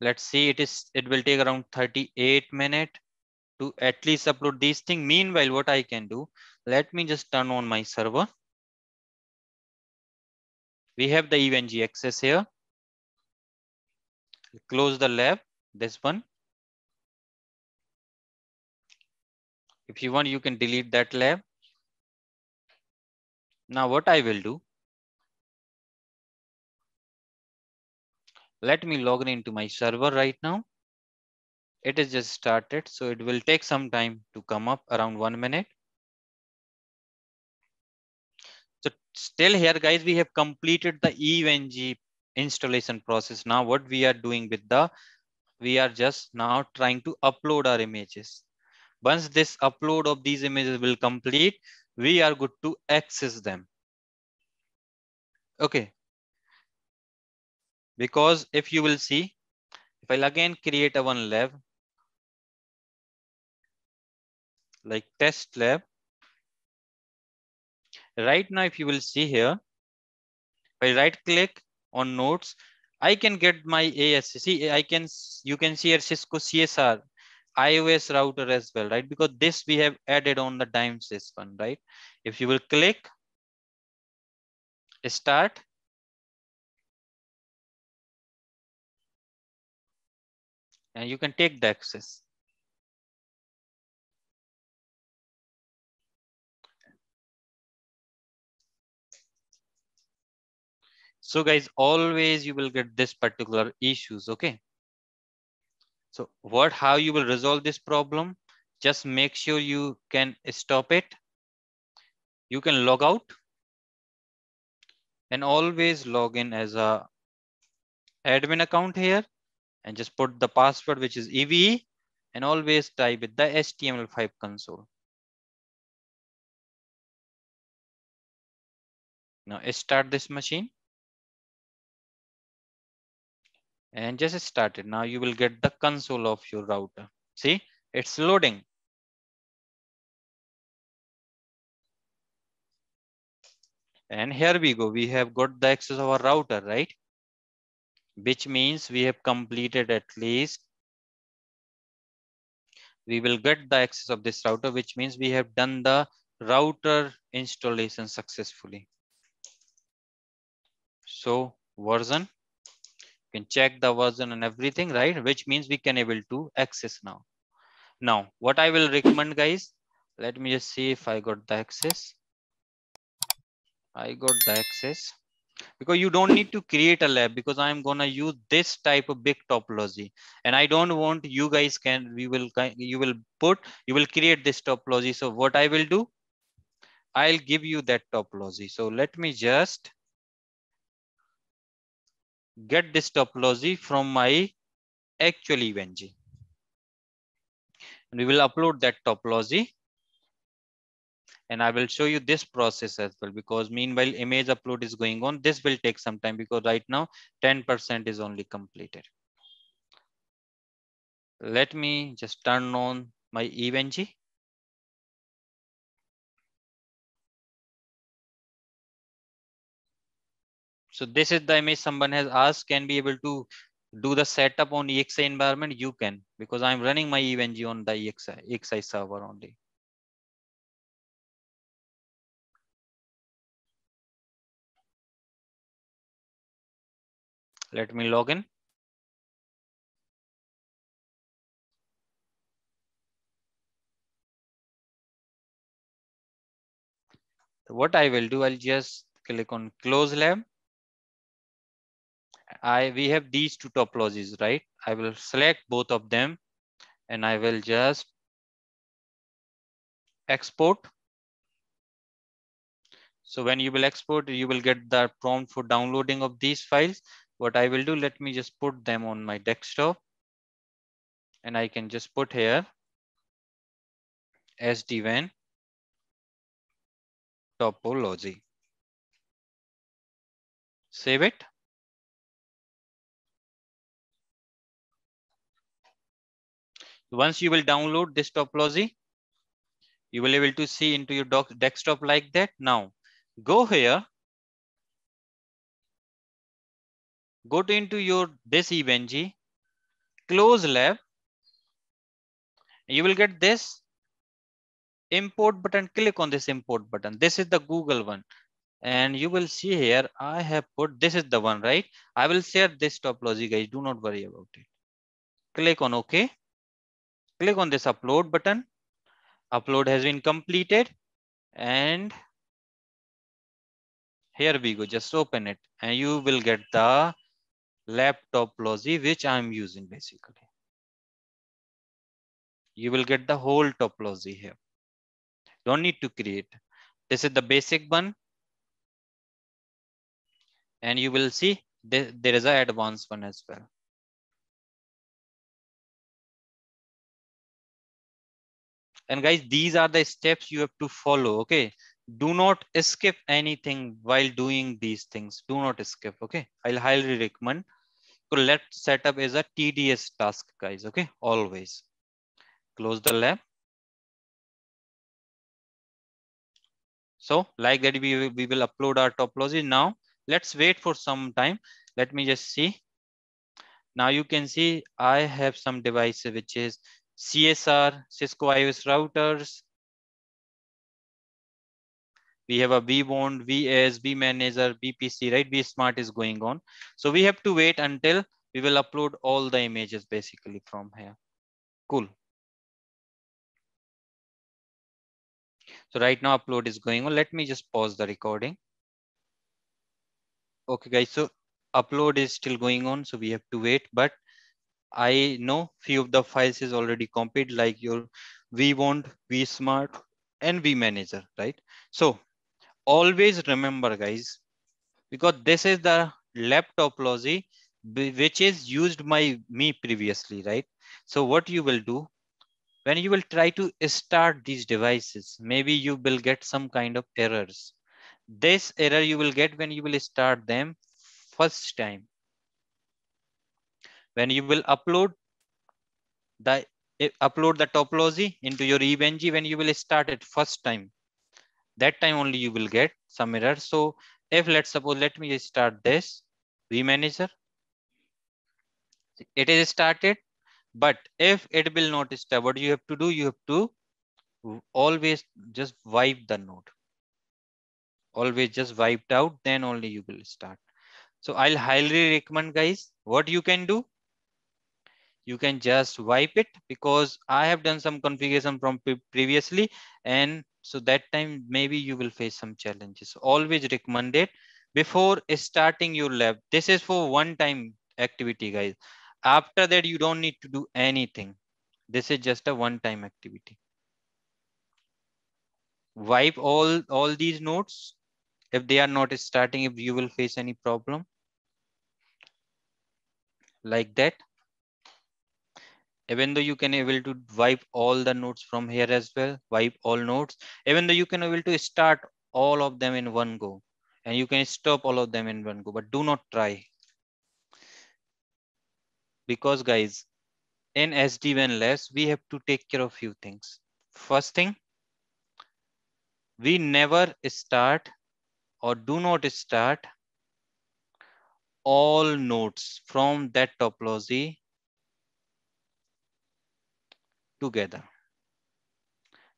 let's see, it is it will take around 38 minutes to at least upload these things. Meanwhile, what I can do, let me just turn on my server. We have the EVE-NG access here. Close the lab, this one. If you want, you can delete that lab. Now what I will do, Let me log in into my server right now. It is just started, so it will take some time to come up around one minute. So still here, guys, we have completed the EVE-NG installation process. Now what we are doing with the, we are just now trying to upload our images. Once this upload of these images will complete, we are good to access them. Okay, because if you will see, if I'll again create a one lab, like test lab, right now, if you will see here, if I right click on nodes, I can get my ASC. See, I can, you can see here Cisco CSR, iOS router as well, right? Because this we have added on the dynamips one, right? If you will click start, and you can take the access. So guys, always you will get this particular issues, okay? So what, how you will resolve this problem? Just make sure you can stop it. You can log out and always log in as a admin account here and just put the password, which is EVE, and always type with the HTML5 console. Now start this machine. And just start it. Now you will get the console of your router. See, it's loading. And here we go. We have got the access of our router, right? which means we have completed at least we will get the access of this router, which means we have done the router installation successfully. So version, can check the version and everything, right? Which means we can able to access now. Now, what I will recommend guys, let me just see if I got the access. I got the access because you don't need to create a lab because I'm gonna use this type of big topology and I don't want you guys can we will you will put you will create this topology so what I will do I'll give you that topology so let me just get this topology from my actual EVE-NG and we will upload that topology and I will show you this process as well because meanwhile image upload is going on. This will take some time because right now 10% is only completed. Let me just turn on my EVE-NG. So this is the image someone has asked, can be able to do the setup on ESXi environment, you can because I'm running my EVE-NG on the ESXi, ESXi server only. Let me log in. what I will do, I'll just click on close lab. I we have these two topologies, right? I will select both of them and I will just export. So when you will export, you will get the prompt for downloading of these files. What I will do, let me just put them on my desktop. And I can just put here SD-WAN topology. Save it. Once you will download this topology, you will able to see into your desktop like that. Now, go here. Go to into your this EVE-NG, close lab. You will get this import button. Click on this import button. This is the Google one. And you will see here, I have put, this is the one, right? I will share this topology, guys. Do not worry about it. Click on OK. Click on this upload button. Upload has been completed. And here we go. Just open it. And you will get the laptop topology, which I'm using basically. You will get the whole topology here. Don't need to create. This is the basic one. And you will see there, is an advanced one as well. And guys, these are the steps you have to follow, okay? Do not skip anything while doing these things. Do not skip, okay? I'll highly recommend. So let's set up as a TDS task, guys, okay? Always. Close the lab. So like that, we, we will upload our topology. Now, let's wait for some time. Let me just see. Now you can see I have some devices, which is CSR, Cisco IOS routers. We have a vBond, VS, vManager, VPC, right? vSmart is going on. So we have to wait until we will upload all the images basically from here. Cool. So right now upload is going on. Let me just pause the recording. Okay guys, so upload is still going on. So we have to wait, but I know few of the files is already copied like your vBond, vSmart and vManager, right? So always remember guys, because this is the lab topology which is used by me previously, right? So what you will do when you will try to start these devices, maybe you will get some kind of errors. This error you will get when you will start them first time when you will upload the eh, upload the topology into your EVE-NG when you will start it first time. That time only you will get some error. So if let's suppose, let me start this vManager. It is started, but if it will not start, what you have to do, you have to always just wipe the node. Always just wiped out, then only you will start. So I'll highly recommend guys, what you can do, you can just wipe it because I have done some configuration from previously and so that time maybe you will face some challenges. Always recommend it before starting your lab. This is for one time activity guys. After that you don't need to do anything. This is just a one time activity. Wipe all, all these nodes if they are not starting, if you will face any problem like that even though you can able to wipe all the nodes from here as well, wipe all nodes, even though you can able to start all of them in one go and you can stop all of them in one go, but do not try. Because guys, in SD-WAN less, we have to take care of few things. First thing, we never start or do not start all nodes from that topology together.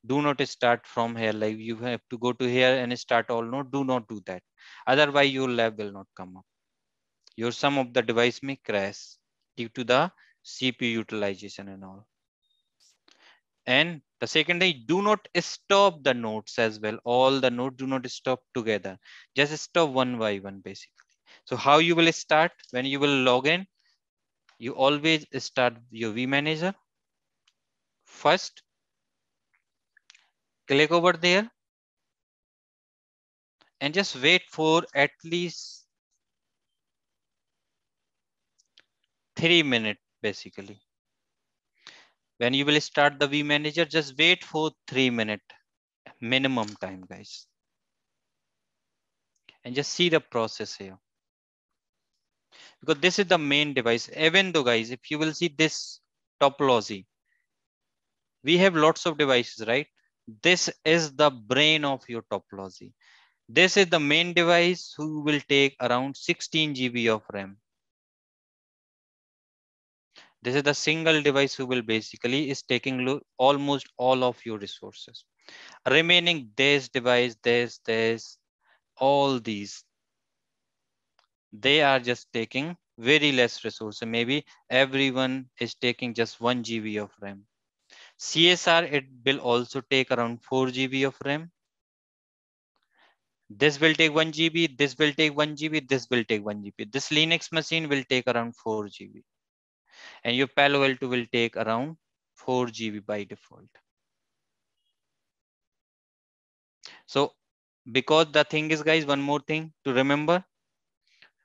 Do not start from here like you have to go to here and start all node. Do not do that. Otherwise your lab will not come up. Your sum of the device may crash due to the CPU utilization and all. And the second is do not stop the nodes as well. All the nodes do not stop together. Just stop one by one basically. So how you will start when you will log in? You always start your vManager. First, click over there and just wait for at least three minutes basically. When you will start the V manager, just wait for three minutes minimum time, guys. And just see the process here. Because this is the main device. Even though, guys, if you will see this topology, we have lots of devices, right? This is the brain of your topology. This is the main device who will take around 16 GB of RAM. This is the single device who will basically is taking almost all of your resources. Remaining this device, this, this, all these, they are just taking very less resources. Maybe everyone is taking just one GB of RAM. CSR, it will also take around 4 GB of RAM. This will take 1 GB, this will take 1 GB, this will take 1 GB. This Linux machine will take around 4 GB and your Palo Alto will take around 4 GB by default. So because the thing is guys, one more thing to remember,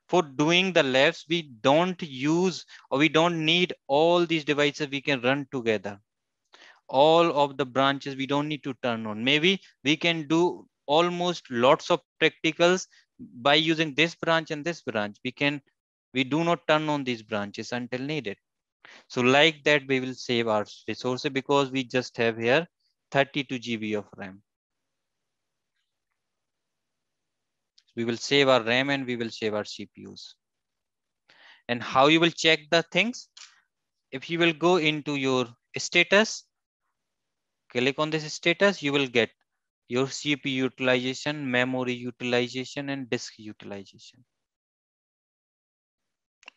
for doing the labs, we don't use or we don't need all these devices we can run together. All of the branches we don't need to turn on. Maybe we can do almost lots of practicals by using this branch and this branch. We can, we do not turn on these branches until needed. So like that, we will save our resources because we just have here 32 GB of RAM. We will save our RAM and we will save our CPUs. And how you will check the things? If you will go into your status, click on this status, you will get your CPU utilization, memory utilization, and disk utilization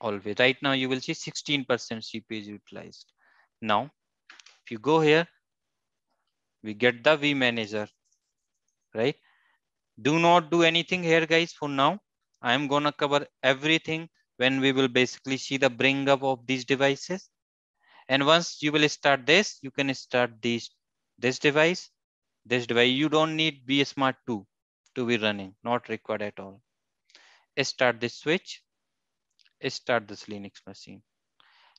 always. Right now, you will see 16% CPU is utilized. Now, if you go here, we get the vManager, right? Do not do anything here, guys, for now. I am going to cover everything when we will basically see the bring up of these devices. And once you will start this, you can start this, this device, this device. You don't need vSmart 2 to be running, not required at all. Start this switch start this Linux machine.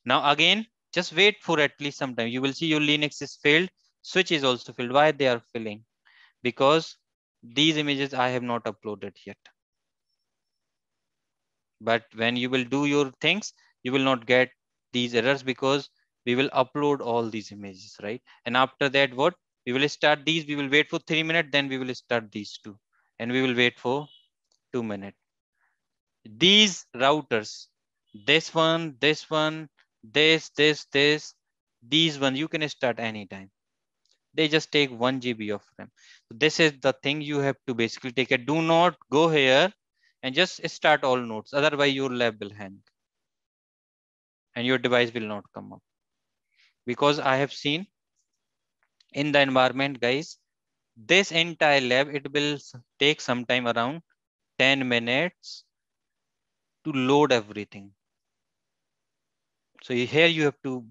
Now again, just wait for at least some time. You will see your Linux is filled. Switch is also filled. Why they are filling? Because these images I have not uploaded yet. But when you will do your things, you will not get these errors because we will upload all these images, right? And after that, what? We will start these, we will wait for three minutes, then we will start these two. And we will wait for two minutes. These routers, this one, this one, this, this, this, these one, you can start anytime. They just take one GB of RAM. This is the thing you have to basically take it. Do not go here and just start all nodes. Otherwise your lab will hang and your device will not come up. Because I have seen in the environment, guys, this entire lab, it will take some time around 10 minutes to load everything. So here you have to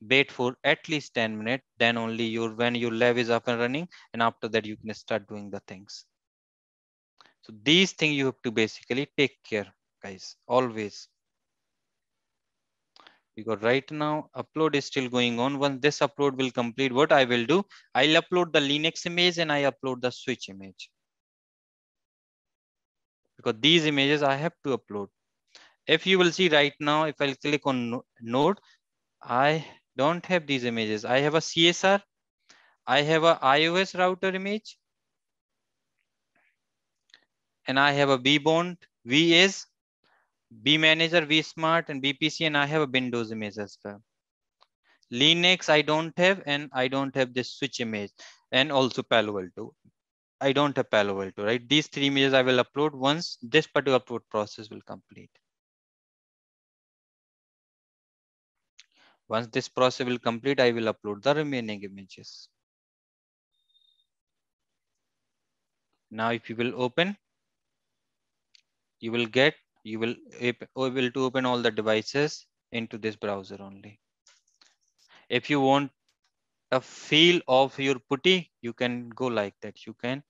wait for at least 10 minutes, then only your when your lab is up and running, and after that you can start doing the things. So these things you have to basically take care, guys, always. Because right now upload is still going on. Once this upload will complete, what I will do, I'll upload the Linux image and I upload the switch image. Because these images I have to upload if you will see right now, if I'll click on node, I don't have these images. I have a CSR. I have a iOS router image. And I have a bond V is vManager, vSmart, and VPC and I have a Windows image as well. Linux, I don't have, and I don't have this switch image, and also Palo Alto. I don't have Palo Alto, right? These three images I will upload once this particular upload process will complete. Once this process will complete, I will upload the remaining images. Now, if you will open, you will get, you will able to open all the devices into this browser only. If you want a feel of your putty, you can go like that. You can,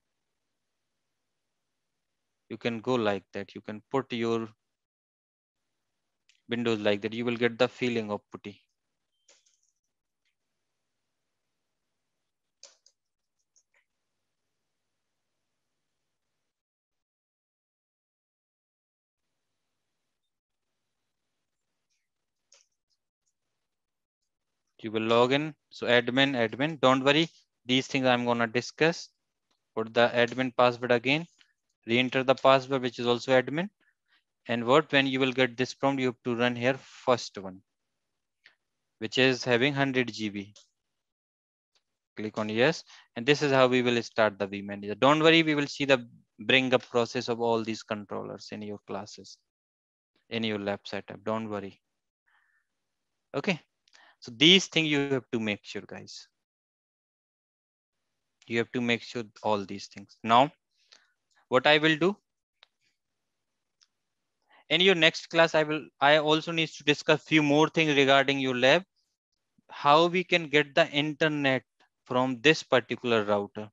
you can go like that. You can put your windows like that. You will get the feeling of putty. You will log in. So admin, admin, don't worry. These things I'm going to discuss. Put the admin password again. Re-enter the password, which is also admin. And what when you will get this prompt, you have to run here first one, which is having 100 GB. Click on yes. And this is how we will start the vManager. Don't worry, we will see the bring up process of all these controllers in your classes, in your lab setup. Don't worry. Okay. So these things you have to make sure, guys. You have to make sure all these things. Now, what I will do in your next class, I will, I also need to discuss few more things regarding your lab, how we can get the internet from this particular router.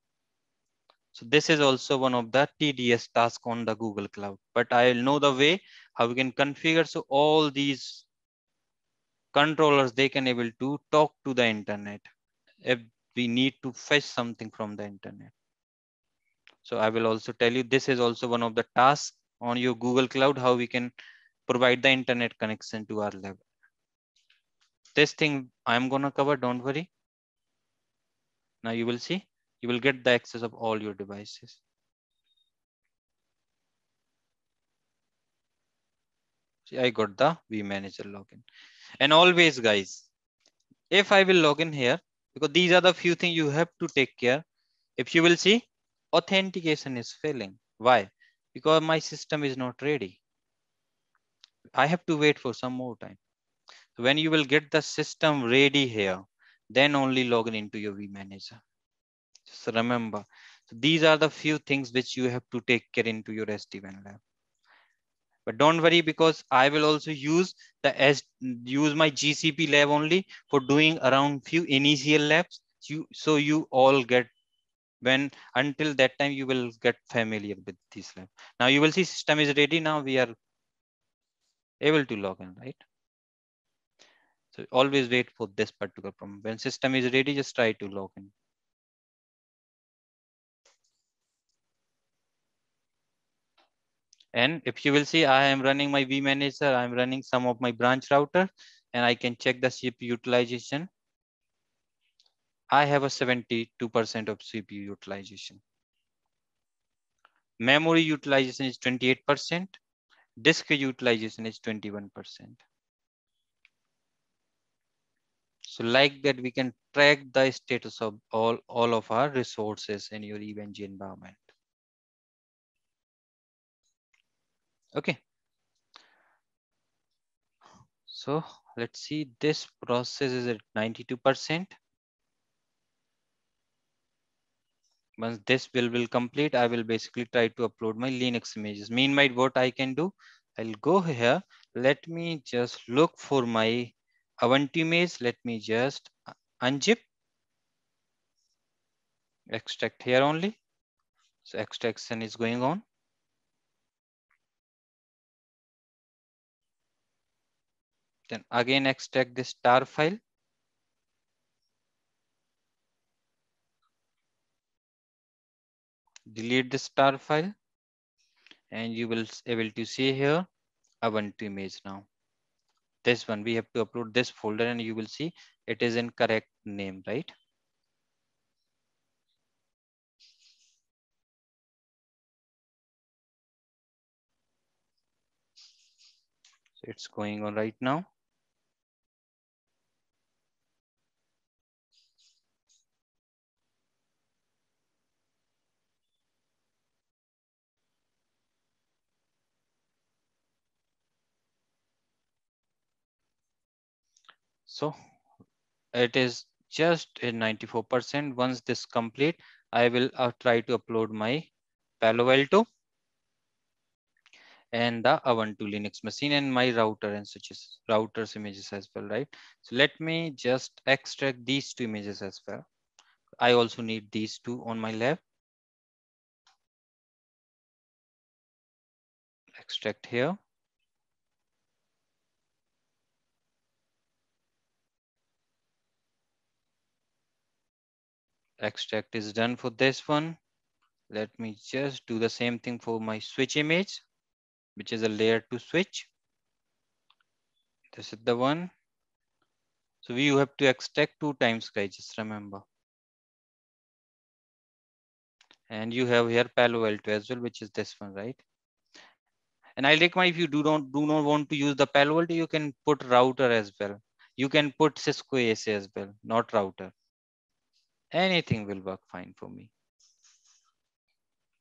So this is also one of the TDS task on the Google Cloud, but I will know the way how we can configure. So all these controllers, they can able to talk to the internet if we need to fetch something from the internet. So I will also tell you, this is also one of the tasks on your Google Cloud, how we can provide the internet connection to our lab. This thing I'm gonna cover, don't worry. Now you will see, you will get the access of all your devices. See, I got the vManager login. And always guys, if I will log in here, because these are the few things you have to take care. If you will see, authentication is failing. Why? Because my system is not ready. I have to wait for some more time. When you will get the system ready here, then only log in into your vManager. Just remember, so these are the few things which you have to take care into your SD-WAN lab. But don't worry because I will also use the S use my GCP lab only for doing around few initial labs. You so you all get when until that time you will get familiar with this lab. Now you will see system is ready. Now we are able to log in, right? So always wait for this particular problem. When system is ready, just try to log in. And if you will see, I am running my vManager, I'm running some of my branch router and I can check the CPU utilization. I have a 72% of CPU utilization. Memory utilization is 28%. Disk utilization is 21%. So like that, we can track the status of all, all of our resources in your EVE-NG environment. Okay. So let's see this process is at 92%. Once this will will complete, I will basically try to upload my Linux images. Meanwhile, what I can do, I'll go here. Let me just look for my Ubuntu image. Let me just unzip. Extract here only. So extraction is going on. Then again extract this tar file. Delete the tar file and you will able to see here Ubuntu image now. This one we have to upload this folder and you will see it is in correct name, right? it's going on right now. So it is just in 94%. Once this complete, I will uh, try to upload my Palo Alto and the Ubuntu Linux machine and my router and switches, routers images as well, right? So let me just extract these two images as well. I also need these two on my lab. Extract here. Extract is done for this one. Let me just do the same thing for my switch image, which is a layer two switch. This is the one. So we have to extract two times, guys, just remember. And you have here Palo Alto as well, which is this one, right? And I'll recommend if you do not do not want to use the Palo Alto, you can put router as well. You can put Cisco ASA as well, not router anything will work fine for me.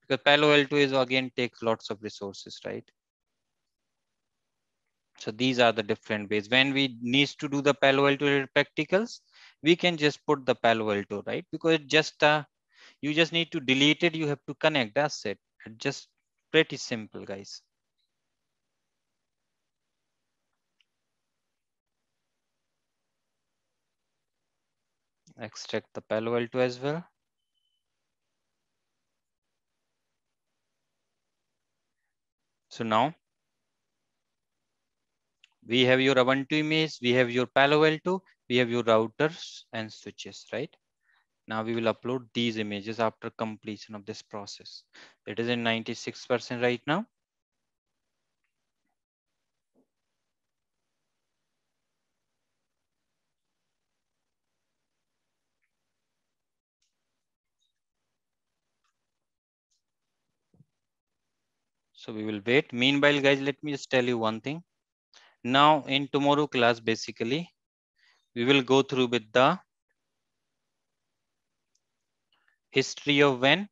Because Palo Alto is again takes lots of resources, right? So these are the different ways. When we need to do the Palo Alto practicals, we can just put the Palo Alto, right? Because just uh, you just need to delete it. You have to connect. That's it. Just pretty simple, guys. Extract the Palo Alto as well. So now we have your Ubuntu image, we have your Palo Alto, we have your routers and switches, right? Now we will upload these images after completion of this process. It is in 96% right now. So we will wait. Meanwhile, guys, let me just tell you one thing. Now in tomorrow class, basically, we will go through with the history of WAN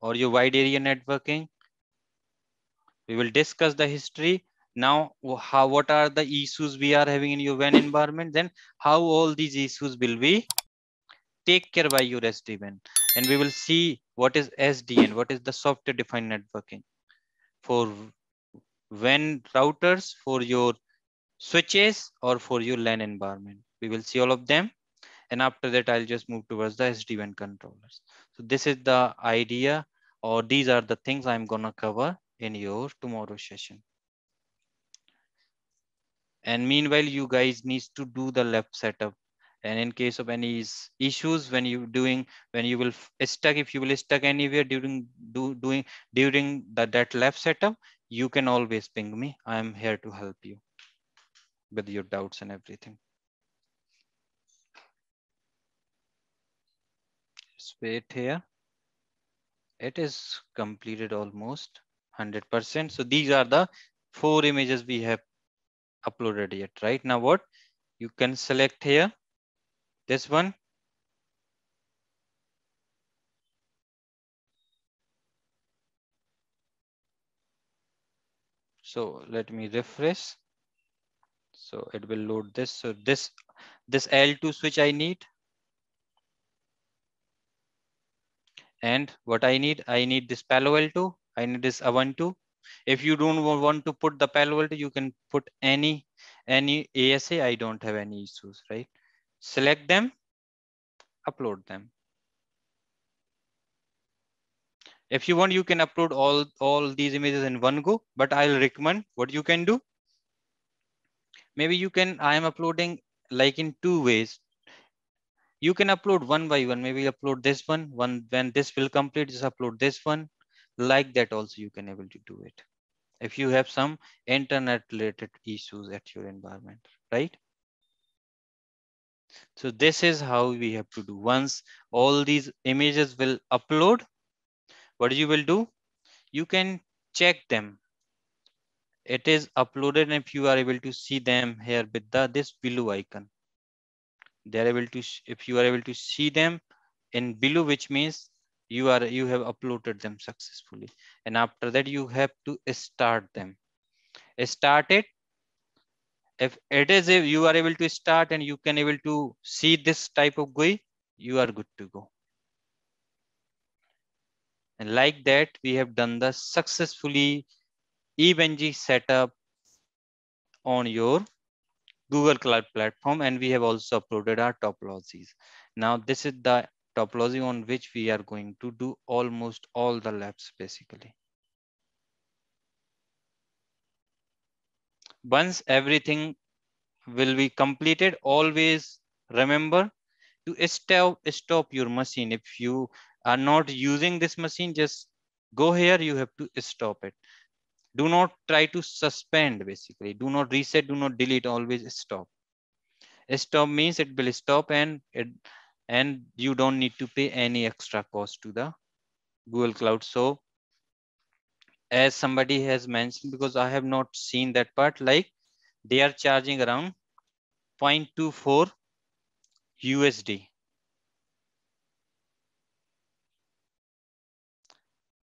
or your wide area networking. We will discuss the history. Now, how what are the issues we are having in your WAN environment? Then how all these issues will be take care by your SD-WAN. And we will see what is SDN, what is the software defined networking for WAN routers, for your switches, or for your LAN environment. We will see all of them. And after that, I'll just move towards the SD-WAN controllers. So this is the idea, or these are the things I'm gonna cover in your tomorrow session. And meanwhile, you guys needs to do the lab setup and in case of any issues when you doing when you will stuck if you will stuck anywhere during do, doing during the, that lab setup you can always ping me. I am here to help you with your doubts and everything. Just wait here. It is completed almost 100% so these are the four images we have uploaded yet right? Now what? You can select here this one. So let me refresh. So it will load this. So this, this L2 switch I need. And what I need, I need this Palo Alto. I need this Ubuntu. If you don't want to put the Palo Alto, you can put any, any ASA. I don't have any issues, right? Select them, upload them. If you want, you can upload all, all these images in one go, but I'll recommend what you can do. Maybe you can, I am uploading like in two ways. You can upload one by one, maybe upload this one, one when this will complete, just upload this one. Like that also you can able to do it. If you have some internet related issues at your environment, right? So this is how we have to do. Once all these images will upload, what you will do? You can check them. it is uploaded if you are able to see them here with the this blue icon they are able to if you are able to see them in below which means you are you have uploaded them successfully and after that you have to start them start it if it is if you are able to start and you can able to see this type of GUI, you are good to go. And like that, we have done the successfully EVE-NG setup on your Google Cloud platform. And we have also uploaded our topologies. Now this is the topology on which we are going to do almost all the labs basically. Once everything will be completed, always remember to stop, stop your machine. If you are not using this machine, just go here, you have to stop it. Do not try to suspend basically. Do not reset, do not delete, always stop. Stop means it will stop and it and you don't need to pay any extra cost to the Google Cloud. So as somebody has mentioned because I have not seen that part like they are charging around 0.24 USD.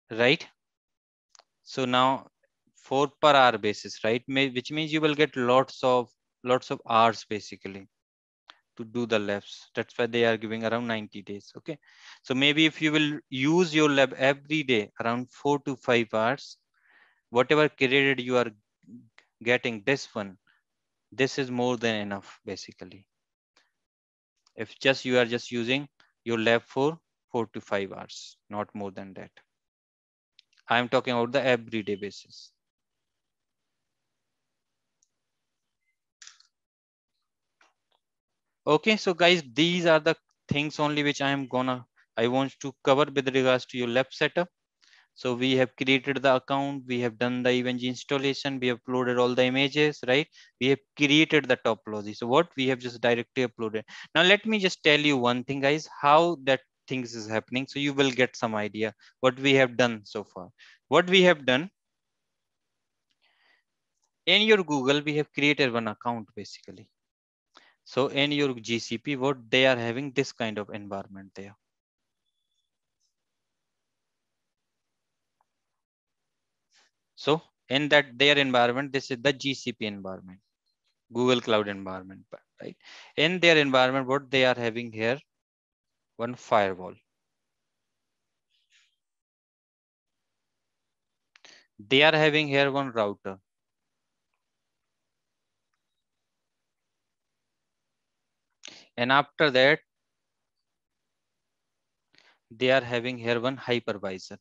Right? So now for per hour basis, right? Which means you will get lots of lots of hours basically to do the labs. That's why they are giving around 90 days. Okay. So maybe if you will use your lab every day around four to five hours, whatever credit you are getting this one, this is more than enough basically. If just you are just using your lab for four to five hours, not more than that. I'm talking about the everyday basis. Okay, so guys, these are the things only which I am gonna, I want to cover with regards to your lab setup. So we have created the account, we have done the EVE-NG installation, we have uploaded all the images, right? We have created the topology. So what we have just directly uploaded. Now let me just tell you one thing guys, how that things is happening. So you will get some idea what we have done so far. What we have done, in your Google, we have created one account basically. So in your GCP, what they are having this kind of environment there. So in that their environment, this is the GCP environment, Google Cloud environment, right? In their environment, what they are having here, one firewall. They are having here one router. And after that, they are having here one hypervisor.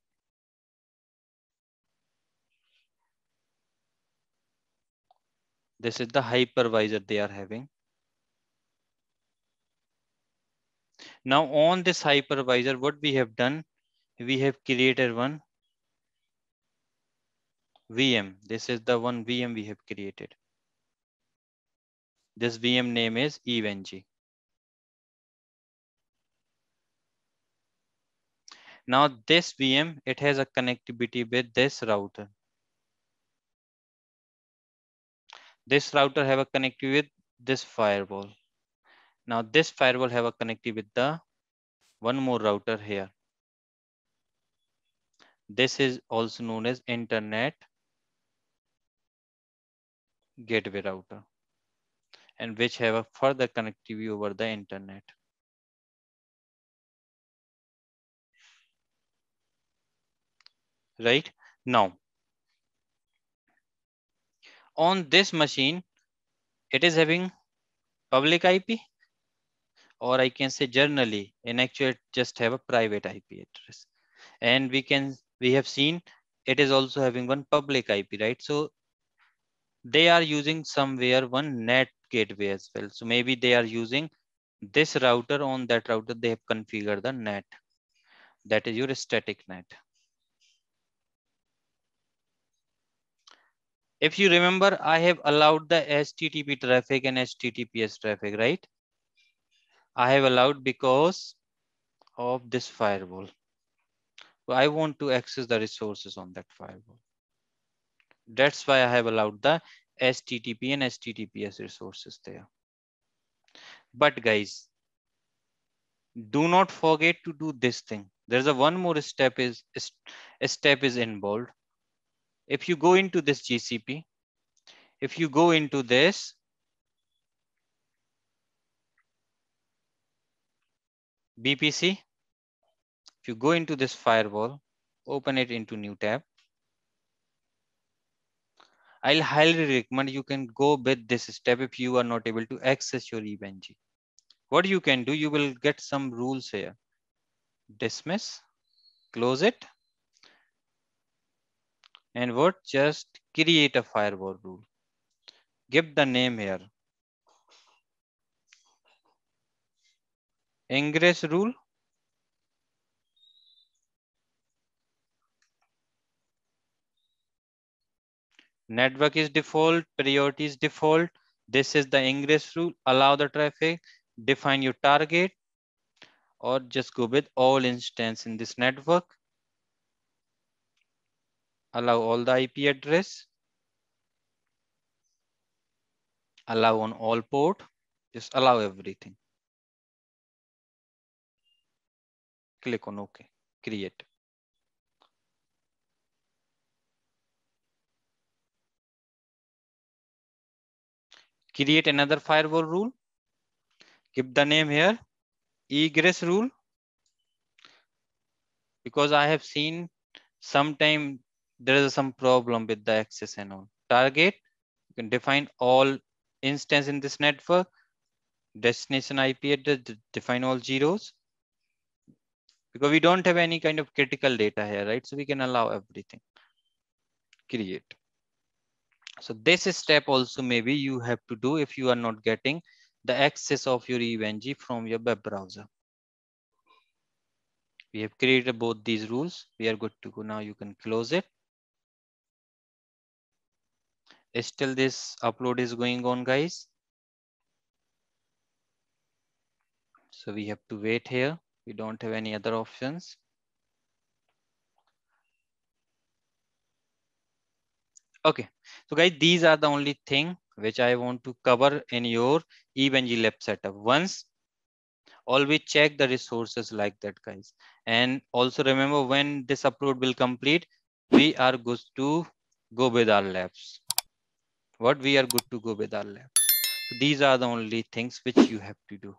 This is the hypervisor they are having. Now on this hypervisor, what we have done, we have created one VM. This is the one VM we have created. This VM name is EVE-NG. Now this VM, it has a connectivity with this router. This router have a connectivity with this firewall. Now this firewall have a connectivity with the one more router here. This is also known as internet gateway router and which have a further connectivity over the internet. Right? Now on this machine it is having public ip or i can say generally in actual just have a private ip address. And we can we have seen it is also having one public ip right? So they are using somewhere one NAT gateway as well. So maybe they are using this router on that router they have configured the NAT that is your static NAT if you remember, I have allowed the HTTP traffic and HTTPS traffic, right? I have allowed because of this firewall. I want to access the resources on that firewall. That's why I have allowed the HTTP and HTTPS resources there. But guys, do not forget to do this thing. There's a one more step is a step is involved. If you go into this GCP, if you go into this VPC, if you go into this firewall, open it into new tab. I'll highly recommend you can go with this step if you are not able to access your EVE-NG. What you can do, you will get some rules here. Dismiss, close it. And what? Just create a firewall rule. Give the name here. Ingress rule Network is default, priority is default. This is the ingress rule. Allow the traffic, define your target, or just go with all instance in this network. Allow all the IP address. Allow on all port. Just allow everything. Click on OK. Create. create another firewall rule. Give the name here, egress rule. Because I have seen sometime there is some problem with the access and all. Target, you can define all instance in this network. Destination IP address, define all zeros. Because we don't have any kind of critical data here, right? So we can allow everything. Create. So this step also maybe you have to do if you are not getting the access of your EVE-NG from your web browser. We have created both these rules. We are good to go. Now you can close it. Still this upload is going on guys. So we have to wait here. We don't have any other options. Okay, so guys, these are the only thing which I want to cover in your EVE-NG lab setup. Once, always check the resources like that, guys. And also remember when this upload will complete, we are good to go with our labs. What we are good to go with our labs. So these are the only things which you have to do.